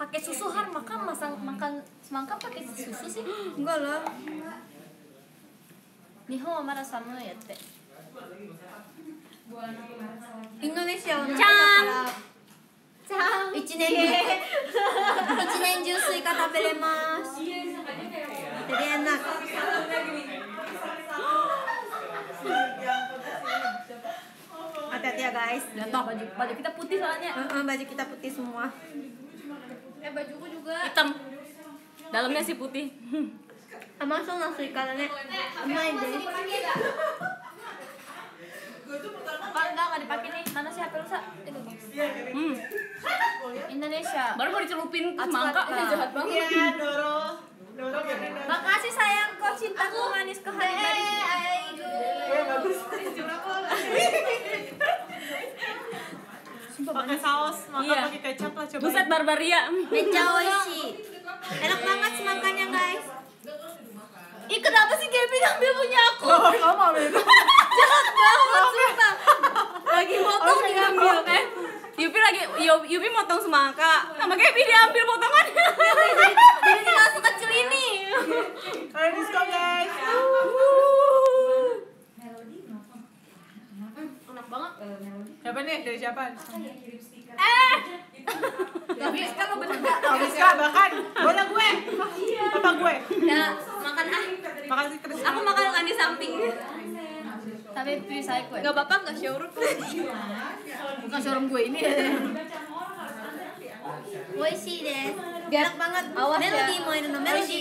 pakai susu har makan masang makan semangka pakai susu sih Enggak lah. 日本はまだ寒いやってインドネシアはじゃーんじゃん一年中一年中スイカ食べれます。Jadi enak. Hati-hati ya guys. jatuh baju baju kita putih soalnya Eh, eh, baju kita putih semua. eh bajuku juga. Hitam. Dalamnya sih putih. Sama langsung langsung ikannya sama aja apa enggak enggak dipakai nih. Mana sih HP lu iya, iya. hmm. Indonesia. Baru mau dicelupin ke mangga udah jahat banget. Iya Doro. Kan Makasih sayang. Kau cintaku manis kehadiran ayo iya, bagus. Pakai saus, maka Iya. pakai kecap lah coba. Buset barbaria. Mecha oishi. Enak banget semangkanya guys. Ih, kenapa sih Gaby ngambil punya aku? Oh, kamu ambil. Jahat banget, sumpah. Lagi motong diambil kan. Yupi lagi Yu- Yupi motong semangka. Sama Gaby diambil potongannya. Jadi tinggal sekecil ini. Ayo diskon guys. Enak banget. Siapa nih? Dari siapa? Eh. Gaby, kalau bener enggak? Kafiska bahkan. Bola gue. Papa gue. Ya, makan ah. Makasih Chris. Aku makan kan di samping. Tapi pilih saya kue. Gak apa-apa enggak showroom. Bukan showroom gue ini. Oishi desu. Enak banget. Ya. Melody mau ini melody.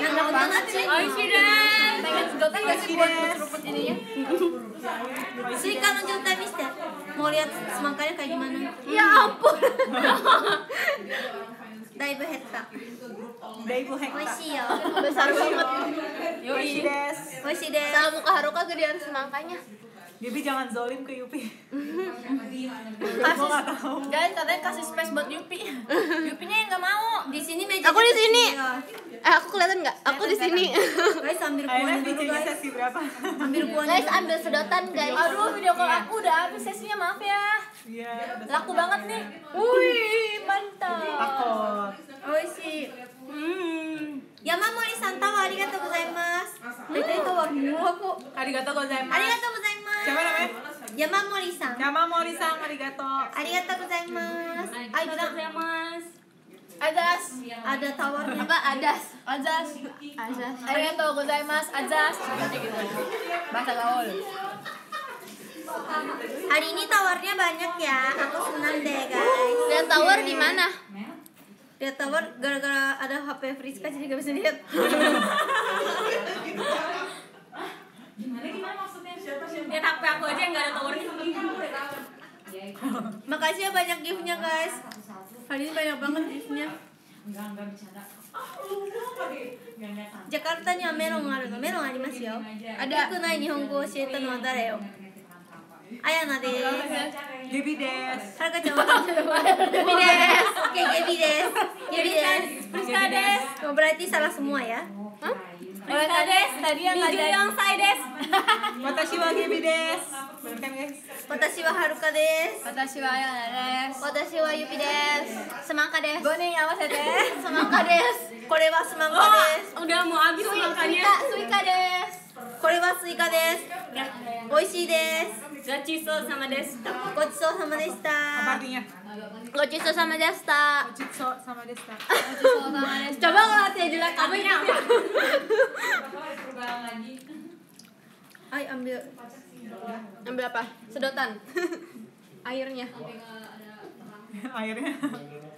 Enak banget sih. Oishi deh. Pengen sedotan gak sih buat seruput ininya? Suika no jotai miste. Mau lihat semangkanya kayak gimana? Ya ampun. Daibu hetta. Daibu Hekta. Oishi ya. Besar banget. Oishi des. Oishi desu. Sama muka Haruka gedean semangkanya. Bibi jangan zolim ke Yupi. Kasih, guys, katanya kasih space buat Yupi. Yupinya yang nggak mau. Di sini meja. Aku di sini. Iya. Eh, aku kelihatan nggak? Aku di sini. Guys ambil kuahnya dulu guys. sesi berapa? Ambil. Guys, ambil sedotan, guys. Aduh, video call aku udah habis sesinya, maaf ya. Iya. Laku banget nih. Wih, mantap. Takut. Oishi. Hmm. Yamamori san tawa arigatou gozaimasu. Itu tawa mulu aku. Arigato gozaimasu. Arigatou gozaimasu. Siapa namanya? Yamamori san. Yama Mori-san, arigato. Arigatou gozaimasu. Ay, bilang ya mas. Azas. ada tawarnya. Apa? Adas. Azas. Adas. Arigatou gozaimasu. Azas. Bahasa gaul. Hari ini tawarnya banyak ya. Aku senang deh guys. Dan tower di mana? Lihat tawar gara-gara ada HP Friska jadi gak bisa lihat. Ya HP aku aja yang gak ada towernya. Makasih ya banyak giftnya guys. Hari ini banyak banget giftnya. Jakarta にはメロンあるのメロンありますよ。ada よくない日本語を教えたのは誰よ。 あやなです。ゆびです。はるかちゃんは。ゆびです。ゆびです。ゆびです。プリスタです。berarti salah semua ya? 俺たです。二十四歳です。私はゆびです。私ははるかです。私はあやなです。私はゆびです。すまんかです。五人合わせて。すまんかです。これはすまんかです。俺はもうアビスマンカです。いかです。これはすいかです。美味しいです。Semangka Oh, desu. udah mau habis nih makanya. Suika, suika des. Kore wa suika desu. Oishii desu. Gachiso sama sama Apa deshita. artinya? Gochiso sama Desta. Jitso sama Desta. Coba kalau hati jelek kamu ini apa? Ay, ambil. Ambil apa? Sedotan. Airnya. Akhirnya.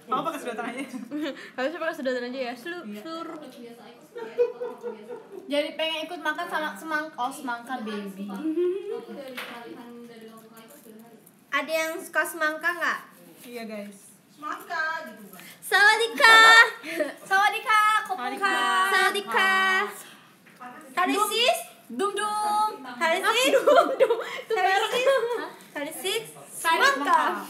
Kamu pakai sedotan aja. Harusnya pakai sedotan aja ya. Selu, seluruh. Jadi pengen ikut makan sama semangka, oh semangka baby. Ada yang suka semangka nggak? Iya guys. Semangka gitu kan. Sawadika. Sawadika, kopuka. Sawadika. Tarisis? Dum dum. Tarisis? Tarisis? Tarisis? Semangka.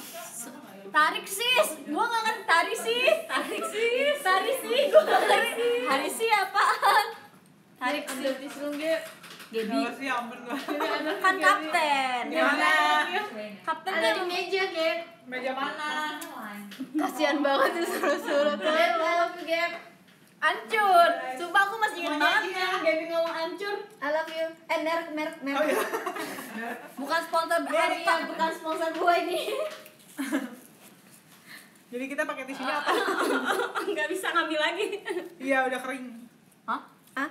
Tarik sis, gua nggak ngerti tarik sis. Tarik sis, tarik sis, gua nggak ngerti. Hari sih apaan? Tarik ambil Gak sih ampun gua. Kan kapten. Gimana? Kapten ada di meja, Gap. Meja mana? Kasihan banget disuruh-suruh. Gap, love you, Gap. Hancur. Sumpah aku masih ingat banget Gaby ngomong hancur. I love you. Eh, merek, merek, Oh merek. iya. Bukan sponsor Haruka, bukan sponsor gua ini. Jadi kita pakai tisunya apa? Nggak bisa ngambil lagi. Iya udah kering. Hah? Oh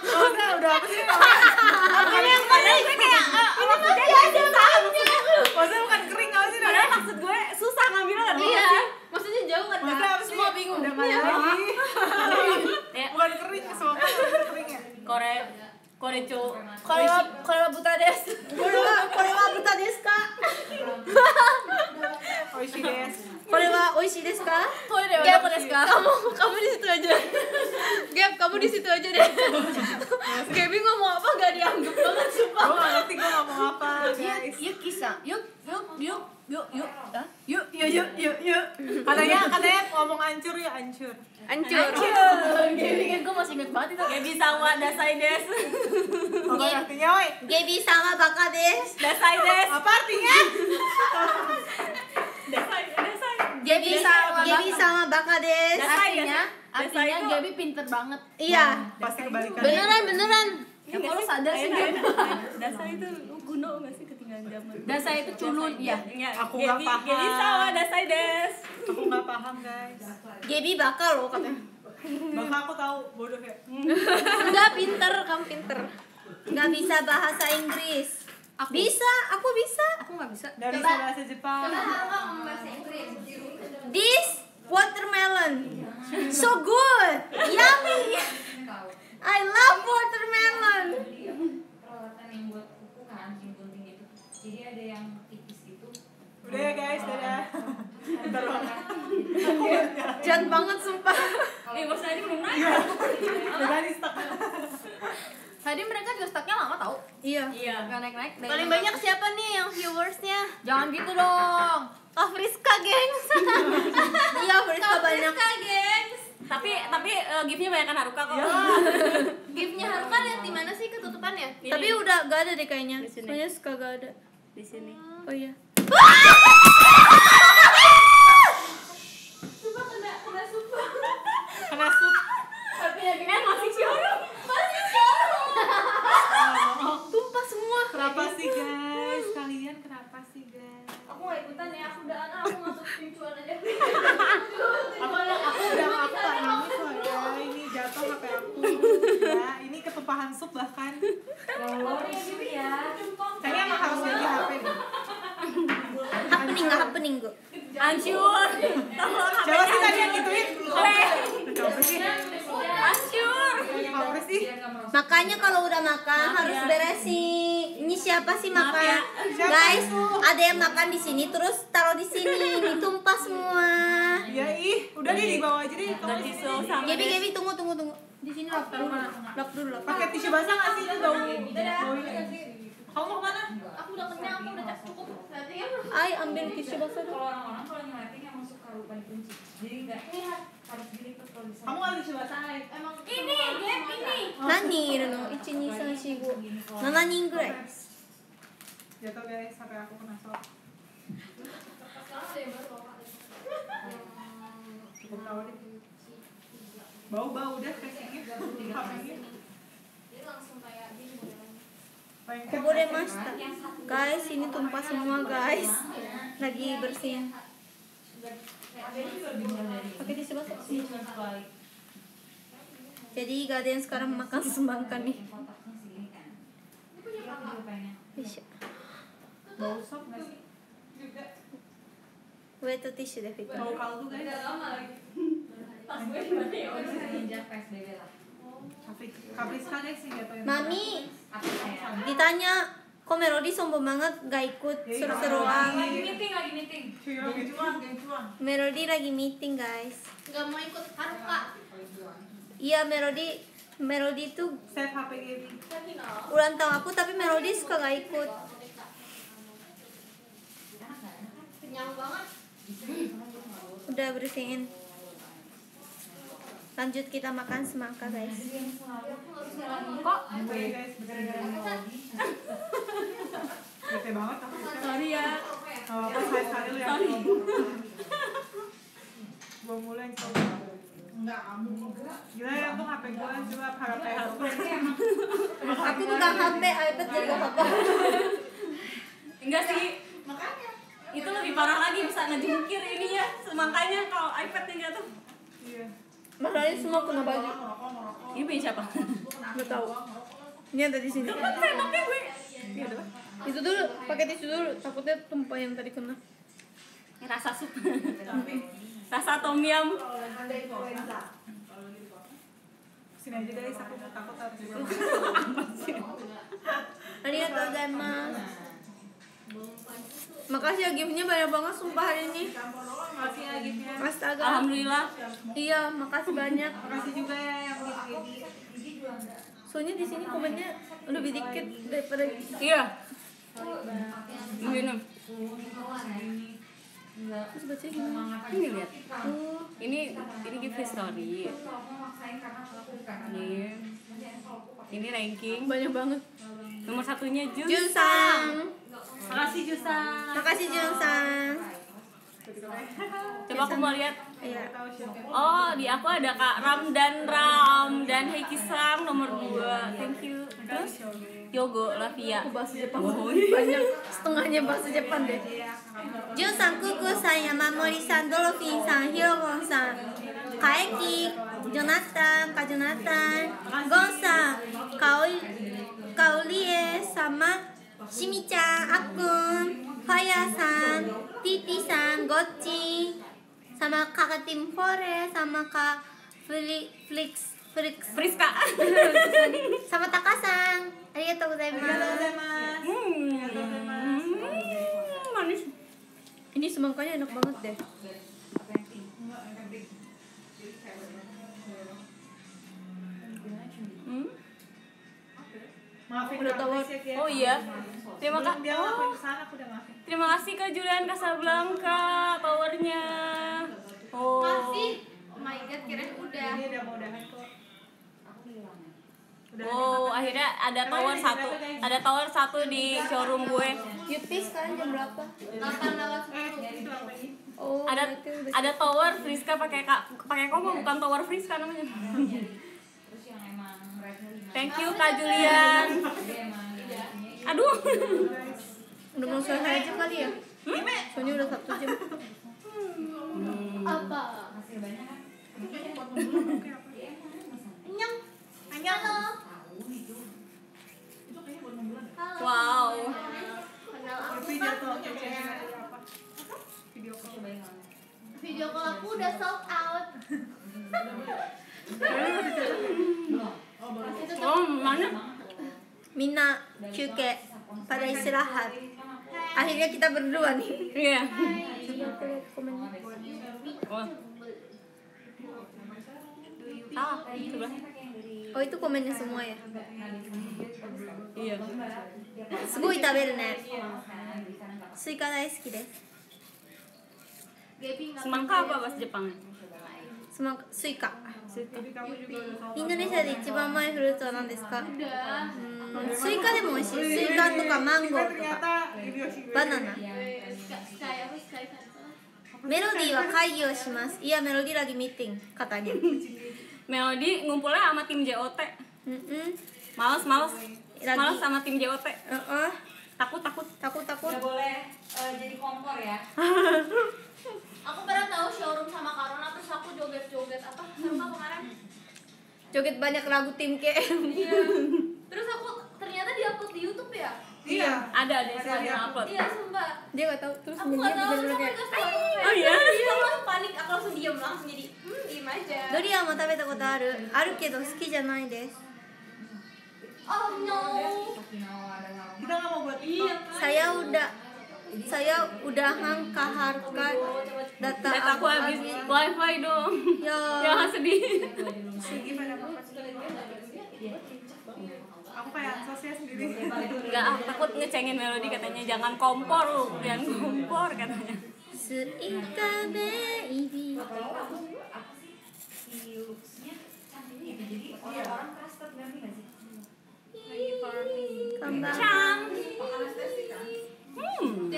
udah udah apa sih? Apa yang mana itu kayak ini masih ada tahapnya. Maksudnya bukan kering apa sih? Padahal maksud gue susah ngambilnya kan. Iya. Maksudnya jauh kan Maksudnya sih? Semua bingung. Udah nggak ada lagi. Bukan kering semua kering ya. Kore Koreco. Kalau kalau buta des. Kore wa, kore wa buta desu ka? Oishi des. Kore wa oishii desu ka? Kau deh, Gap, udah des kak. kamu kamu di situ aja. Gap, kamu di situ aja deh. Gaby ngomong apa gak dianggap banget sumpah. Gue gak ngerti gue ngomong apa guys. Yuk kisah, yuk yuk yuk yuk yuk Hah? yuk yuk yuk yuk yuk. Katanya katanya ngomong hancur ya hancur. Hancur. Gaby kan gue masih inget banget itu. Gak bisa wa dasai des. Apa artinya woi? Gebi sama baka desu. Dasai des. Apa artinya? Dasai dasai. Gebi sama Gebi sama baka desu. Dasai Artinya artinya Gaby pinter banget. Iya. Pasti kebalikan. Beneran, beneran. Ya lu sadar sih enak. Dasai itu kuno nggak sih ketinggalan zaman. Dasar itu culun ya. Aku nggak paham. Gaby sama dasai des. Aku nggak paham guys. Gebi baka loh katanya. Bahkan aku tahu bodoh ya. Enggak pinter, kamu pinter. Nggak bisa bahasa Inggris. Bisa, aku bisa. Aku nggak bisa. Dari bahasa Jepang. This watermelon so good, yummy. I love watermelon. Peralatan yang buat kuku kan, yang gunting gitu. Jadi ada yang tipis gitu. Udah ya guys, dadah. Banget. Jahat banget sumpah. Eh, bos tadi belum. Iya. Udah tadi stuck. Tadi mereka juga stucknya lama tau. Iya. Iya. Gak naik naik. Paling banyak siapa nih yang viewersnya? Jangan gitu dong. Kak Friska, gengs. Iya, Friska banyak. Friska, gengs. Tapi tapi eh, giftnya banyak kan Haruka kok. Giftnya Haruka lihat di mana sih ketutupannya? Ini. Tapi udah gak ada deh kayaknya. Soalnya suka gak ada. Di sini. Oh iya. Kena sup. Eh, masih cium. Tumpah semua. Kenapa sih guys? Kalian kenapa sih guys? Aku gak ikutan ya. Aku udah anak. Aku masuk pincuan aja. Aku aku udah aku tak nangis loh ya. Ini jatuh HP aku. Ya, ini ketumpahan sup bahkan. Kayaknya emang harus ganti HP. Happening gak happening kok. Hancur. Siapa sih tadi yang gituin? Sih? hancur. Apa sih? Makanya kalau udah makan harus beresin. Ini siapa sih Maaf makan? ya. Siapa Guys, itu? ada yang makan di sini terus taruh di sini, ditumpah semua. Ya ih, udah deh dibawa aja deh. Kamu des. Gebi, tunggu, tunggu, tunggu di sini lock dulu lock dulu lock pakai tisu basah nggak sih bau kamu mau ke mana aku udah kenyang aku udah cukup ay ambil tisu basah dulu kalau orang-orang kalau ngeliatin emang suka lupa dikunci jadi enggak lihat harus dilipet kalau bisa kamu ngambil tisu basah emang ini gap ini nani iru ichi ni san shibu nana nin gurai jatuh guys sampai aku kena sok cukup tahu deh bau-bau udah eh, Guys ini tumpah semua guys. Lagi bersihin. di sebelah basah Jadi gak ada yang sekarang makan semangka nih. Bisa Bau sop sih? Juga. Tisu deh Bau kaldu guys. Sejak PSBB lah. Kapri- Kapriska guys sih jatuh yang- Mami ditanya kok Melody sombong banget gak ikut seru-seruan? Lagi meeting lagi meeting. Gencuan. Melody lagi meeting guys. Gak mau ikut Haruka. Iya Melody Melody tuh Save HP Gaby. ulang tahun aku tapi Melody suka gak ikut. Kenyang banget. udah bersihin lanjut kita makan semangka guys Kok? Bete banget aku. sorry ya Gak apa-apa, saya sekali lu yang. Gue mulai yang coba. Enggak, kamu Gila ya, tuh HP gue coba HP aku. aku pegang HP iPad jadi gak apa-apa enggak sih itu lebih parah lagi bisa ngejungkir ininya semangkanya kalau iPadnya jatuh Iya. Masalahnya semua kena baju. ini punya siapa? Nggak tahu. Ini ada di sini. Kan sendoknya gue. Itu dulu pakai tisu dulu. Takutnya tumpah yang tadi kena. Ini rasa sup. Rasa tom yum. Sini aja guys, aku takut harus Arigatou gozaimasu Makasih ya giftnya banyak banget sumpah hari ini. Makasih ya giftnya. Astaga. Alhamdulillah. Iya makasih banyak. Makasih juga ya yang gift Soalnya di sini komennya lebih dikit daripada iya. Begini Terus baca ini. Lihat. Oh, ini ini gift history. Ini. Ini ranking. Banyak banget nomor satunya Jun Junsang makasih Jusan Makasih Junsang coba aku mau lihat. Iya. Oh di aku ada Kak Ram dan Ram dan Heiki Sang nomor 2 thank you. Terus Yogo Lavia. Bahasa Jepang. Banyak. Setengahnya bahasa Jepang deh. Jun-san, Kuku-san, Yamamori-san, Dolphin-san, Hirogon-san, Kaeki, Jonathan, Kak Jonathan, Gon-san, Kaori, Kaorie sama Shimi-chan, Akun, Faya-san, Titi-san, Gochi, sama Kak Tim Fore, sama Kak Fli- Flix, Flix, Friska sama Taka-san. Arigatou gozaimasu. hmm. manis Ini semangkanya enak banget deh. Maafin Udah tahu. Ya, Gia. oh iya terima kasih dia oh. ngelakuin ke sana, aku udah maafin. Terima kasih ke Julian Casablanca powernya. Oh. Masih. Oh my god, kirain udah. Ini udah mau udahan kok. Udah Oh, akhirnya ada tower satu, ada tower satu di showroom gue. Yupi sekarang jam berapa? 8 lewat Eh, itu apa ini? Oh, Ada ada tower Friska pakai kak pakai koma bukan tower Friska namanya. terus yang emang rate-nya lima Thank you Kak Julian. Aduh. udah mau selesai aja kali ya? Soalnya udah satu jam. apa? hasil banyak kan. Halo. Wow. Kenal aku? Video call. Video call aku udah sold out. Oh, mana? Mina cuke pada istirahat. Akhirnya kita berdua nih. Iya. Oh. Ah, sebelah. Oh itu komennya semua ya? Iya. Sugoi taberu ne. Suika daisuki desu. Semangka apa bahasa Jepang? Semangka, suika. suika. インドネシアで一番甘いフルーツは何ですか？スイカでも美味しいスイカとかマンゴーとか。バナナ。メロディーは会議をします。いやメロディーラギミティング語りメロディーグンポラアマティムジェオテマウスマウスマウスアマティムジェオテタコタコタコタコ aku pernah tahu showroom sama Karona terus aku joget-joget apa serupa kemarin? Joget banyak lagu tim K iya. terus aku ternyata di upload di YouTube ya? Iya. Ada ada yang ada. upload. Iya sumpah. Dia nggak tahu terus aku nggak tahu terus aku kayak oh iya? Iya. langsung panik aku langsung diem langsung jadi hmm diem aja. Dori yang mau tapi takut ada ada kedo suki jangan des oh no. Kita nggak mau buat saya udah saya udah angka harga data, data aku habis wifi dong. Ya. Ya sedih. Aku kayak sosial sendiri? Nggak ah, takut ngecengin melodi katanya. Jangan kompor lu jangan kompor katanya. Seika baby. Kembang hmm.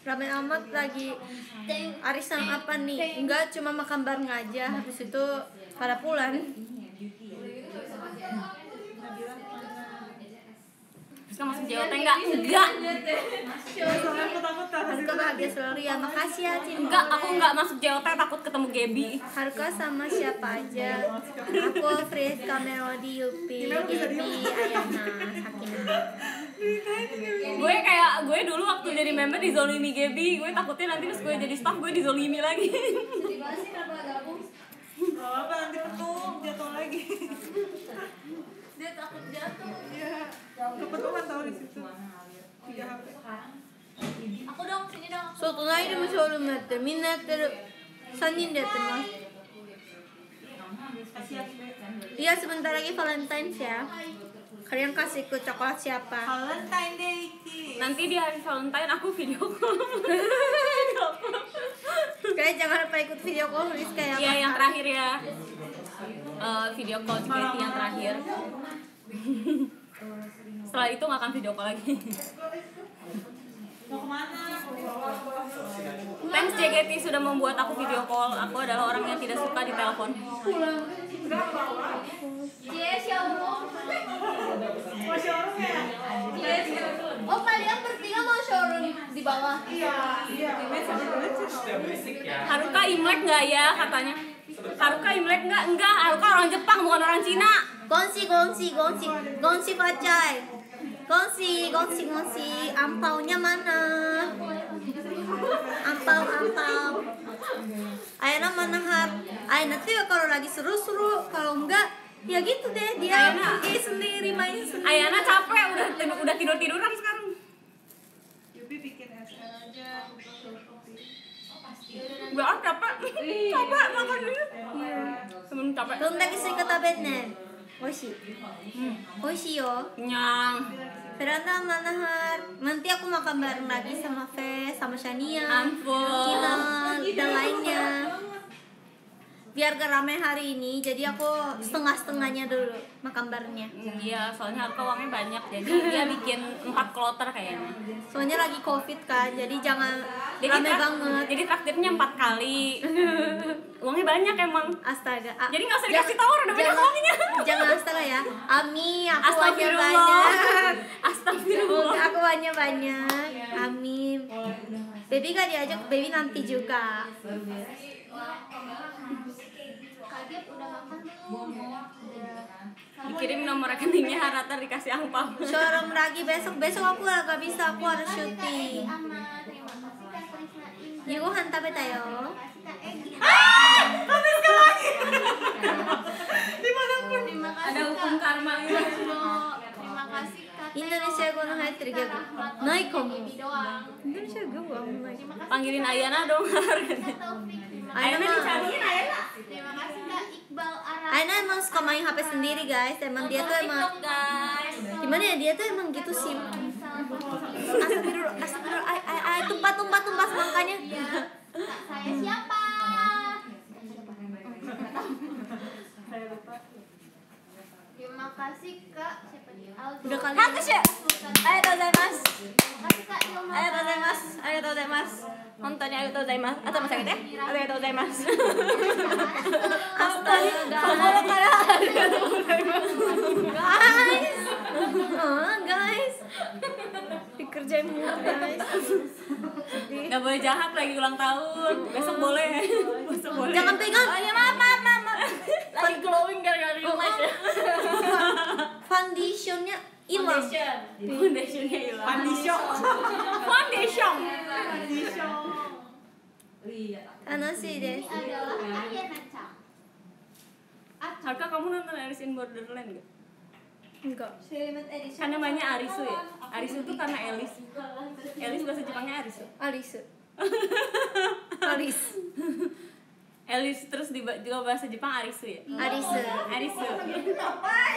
Ramen amat lagi arisan apa nih enggak cuma makan bareng aja habis itu pada pulang nggak masuk JOT enggak enggak. Soalnya aku takut bahagia selalu ya makasih ya Cinta enggak aku enggak masuk JOT takut ketemu Gaby. Haruka sama siapa aja? Aku Friska Melody Yupi Gaby Ayana Sakina. Gue kayak gue dulu waktu jadi member dizolimi Gaby. Gue takutnya nanti pas gue jadi staff gue dizolimi lagi. Gak apa nanti petung jatuh lagi Dia takut jatuh. Iya. Kebetulan tahu di situ. Tiga HP. Aku dong, sini dong. そう隣でもショールームやってるみんなやってる3人でやってます Iya sebentar lagi Valentine's ya Kalian kasih ke coklat siapa? Valentine Day Kiss. nanti di hari Valentine aku video call Kayak jangan lupa ikut video call Rizka ya iya yang terakhir ya Eh, video call JKT yang terakhir setelah itu nggak akan video call lagi Mau ke mana? Thanks JKT sudah membuat aku video call. Aku adalah orang yang tidak suka di telepon. Showroom. Mau showroom ya? Yes. Oh, kalian bertiga mau showroom di bawah? Iya. Iya. Haruka Imlek nggak ya katanya? Haruka Imlek nggak? Enggak. Haruka orang Jepang bukan orang Cina. Gonsi, gonsi, gonsi Gonsi pacai Gonsi, gonsi, gonsi Ampaunya mana? Ampau, ampau Ayana mana har? Ayana tuh ya kalau lagi seru-seru Kalau enggak ya gitu deh dia Ayana- pergi sendiri main sendiri Ayana capek udah udah tidur tiduran sekarang. Yupi bikin SR aja. Gue ah capek. capek makan dulu. Temen capek. どんだけスイカ食べんねん美味しい美味しいよ Kenyang. Veranda mana har? Nanti aku makan bareng lagi sama Fe, sama Shania, Ampun. Kinan, dan lainnya. Biar gak rame hari ini, jadi aku setengah-setengahnya dulu makan barengnya. Iya, soalnya Haruka uangnya banyak jadi dia bikin empat kloter kayaknya. Soalnya lagi covid kan, jadi jangan Jadi rame trak- banget. Jadi traktirnya empat kali. Uangnya banyak emang. Astaga. A- Jadi nggak usah dikasih tahu udah banyak uangnya. Jangan astaga ya. Ami, aku Astagfirullah. banyak. Astagfirullah. aku hanya banyak. Amin. Baby gak diajak, baby nanti juga. Kaget udah makan belum? Dikirim nomor rekeningnya Harata dikasih angpau. Showroom lagi besok besok aku gak bisa aku harus syuting. Ama, terima kasih Kak Krisna Indah. Yugohan tabeta yo. Terima kasih Kak Egi. Di mana pun. Terima kasih Ada hukum Kak karma gitu. Jojo. Aina mah dicariin Aina. Terima kasih Kak Iqbal Arab. Aina emang suka main HP sendiri guys. Emang dia tuh emang Gimana ya dia tuh emang gitu sih. Astagfirullah, astagfirullah. Ai ai tumpah tumpah tumpah semangkanya. Iya. Saya siapa? Terima kasih Kak siapa dia? Udah kali. Hakusha. Ya? Ayo tozaimasu. Terima kasih Kak Ilma. Ayo kasih, Ayo tozaimasu guys. Emang dia tuh emang TikTok guys. gimana ya dia tuh emang gitu sih. Astagfirullah, astagfirullah, ay, ay, ay, tumpah, tumpah, tumpah semangkanya. Kak saya siapa? arigatou gozaimasu. Hontou ni arigatou gozaimasu. Atau masih gitu ya? Arigatou gozaimasu. Astaga. Kalau kara arigatou gozaimasu. Guys. Oh, guys. Dikerjain mulu guys. Gak boleh jahat lagi ulang tahun. Besok boleh. Besok boleh. Jangan pegang. Oh ya maaf maaf maaf. maaf. Lagi glowing gara-gara ring light ya. Foundationnya hilang. Foundationnya hilang. Foundation. Foundation. Tanoshi desu. adalah Arya Nancang Harka kamu nonton Alice in Borderland gak? Enggak. Kan namanya Arisu ya? Arisu tuh karena Elis Elis bahasa Jepangnya Arisu Alice. Alice. Elis terus di juga bahasa Jepang Arisu ya? Alice. Arisu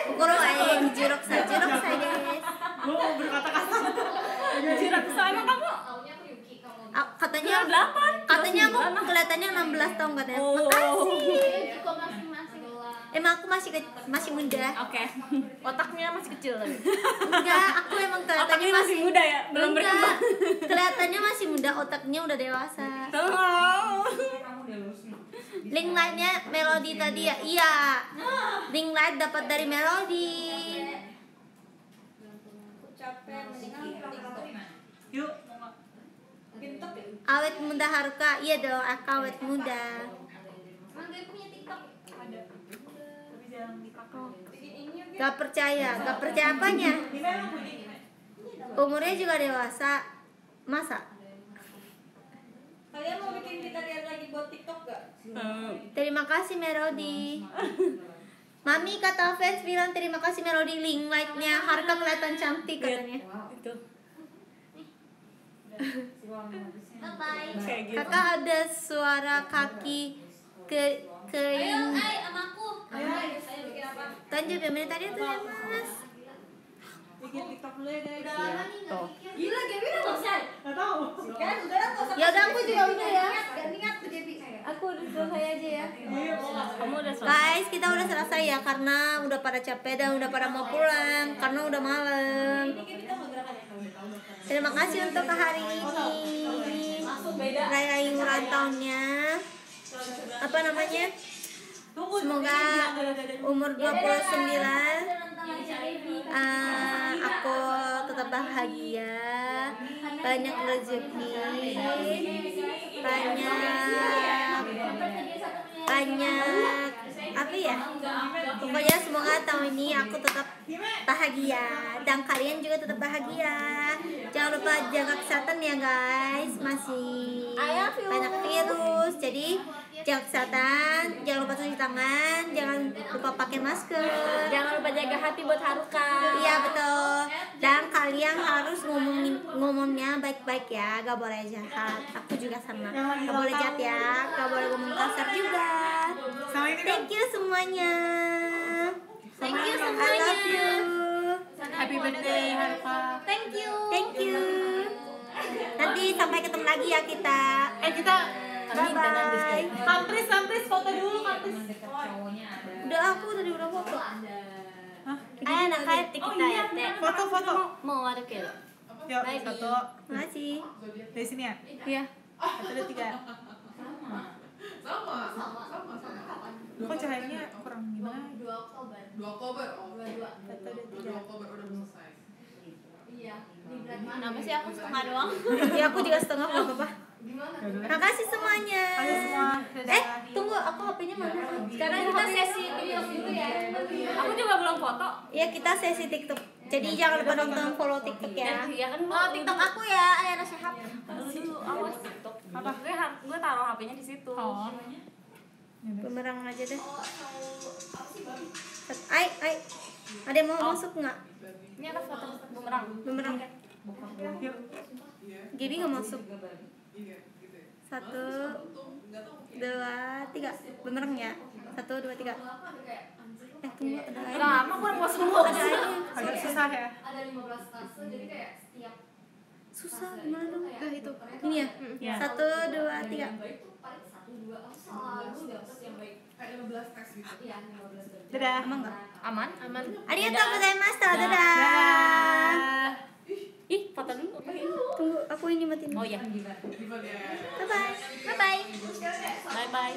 Kokoro ae jurok sa jurok sa desu. Lu mau berkata-kata. Jirak emang kamu taunya aku Yuki kamu Ah, katanya delapan katanya aku kelihatannya 16 tahun katanya. Oh. Makasih. Emang aku masih masih muda. Oke Otaknya masih kecil tapi. Enggak, aku emang kelihatannya Otaknya masih muda ya? Belum Enggak. berkembang Kelihatannya masih muda, otaknya udah dewasa. Tolong Link lainnya melodi tadi ya? Iya. Link lain dapat dari melodi. Yuk. Awet muda Haruka, iya dong, aku awet muda. Emang punya TikTok Gak percaya, gak percaya apanya? Umurnya juga dewasa, masa? Kalian mau bikin kita lihat lagi buat TikTok gak? Terima kasih Melody. Mami kata fans bilang terima kasih Melody link like-nya Harka kelihatan cantik katanya. Itu bye bye Kayak gitu Kakak ada suara kaki ke ke ayo ay sama aku ayo ayo bikin apa Tanjung ya menit tadi tuh ya mas. Bikin TikTok dulu ya guys. udah lama nih nggak bikin Gila, Gaby udah selesai. Gak tahu. Kan udah lah, Ya udah aku juga udah ya. Gak niat tuh Gaby. Aku udah selesai aja ya. Kamu udah selesai Guys, kita udah selesai ya karena udah pada capek dan udah pada mau pulang karena udah malam. Terima kasih untuk hari ini. Rayain ulang tahunnya. Apa namanya? Semoga umur 29 eh, aku tetap bahagia, banyak rezeki, banyak banyak apa ya? Pokoknya semoga tahun ini aku tetap bahagia dan kalian juga tetap bahagia. Jangan lupa jaga kesehatan ya guys. Masih banyak virus. Jadi jaga kesehatan jangan lupa cuci tangan jangan lupa pakai masker. Jangan lupa jaga hati buat Haruka. Iya betul. Dan kalian harus ngomongin ngomongnya baik-baik ya, gak boleh jahat. Aku juga sama. Gak boleh jahat ya, gak boleh ngomong kasar juga. Sama ini dong. Thank you semuanya. thank you I semuanya love you. Happy birthday Harfa. thank you Thank you. Nanti sampai ketemu lagi ya kita. Eh kita Bye bye. kampris kampris foto dulu kampris. Udah aku tadi udah foto. Ayo nak kayak kita ya teh. Foto foto. Mau ada kilo. Yuk satu. Makasih. Dari sini ya. Iya. Satu dua tiga. Kok cahayanya kurang gimana? 2 Oktober 2 Oktober oh dua dua Satu dua 2 tiga. Oktober udah selesai iya di mana sih aku setengah doang? Ya aku juga setengah gak apa-apa. Gimana Makasih semuanya. Semua. Dadah. Eh, tunggu aku HP-nya mana? Sekarang kita sesi TikTok dulu ya Aku juga belum foto Ya kita sesi TikTok. Jadi jangan lupa nonton follow TikTok ya. Iya kan Oh, TikTok aku ya, Ayana Syahab. Dulu awas TikTok Apa? Gue, gue taruh HP-nya di situ Oh. Bumerang aja deh. Ay, ay. Ada yang mau masuk nggak? Ini ada foto bumerang Bumerang. Gaby nggak masuk. Satu, dua, tiga. Bumerang ya. Satu, dua, tiga. Eh tunggu ada air. Lama gue mau semua Ada airnya. Agak susah ya. ada 15 stase jadi kayak setiap Susah gimana dong? Udah itu Ini ya. Ya. Satu, dua, tiga. oh selalu dapet yang baik kayak 15 teks gitu iya 15 baik Dadah. Emang nggak? Aman? Aman Arigatou gozaimashita. Dadah. Dadah. Ih foto dulu Tunggu, aku ini matiin. oh ya Bye bye. Bye bye. bye bye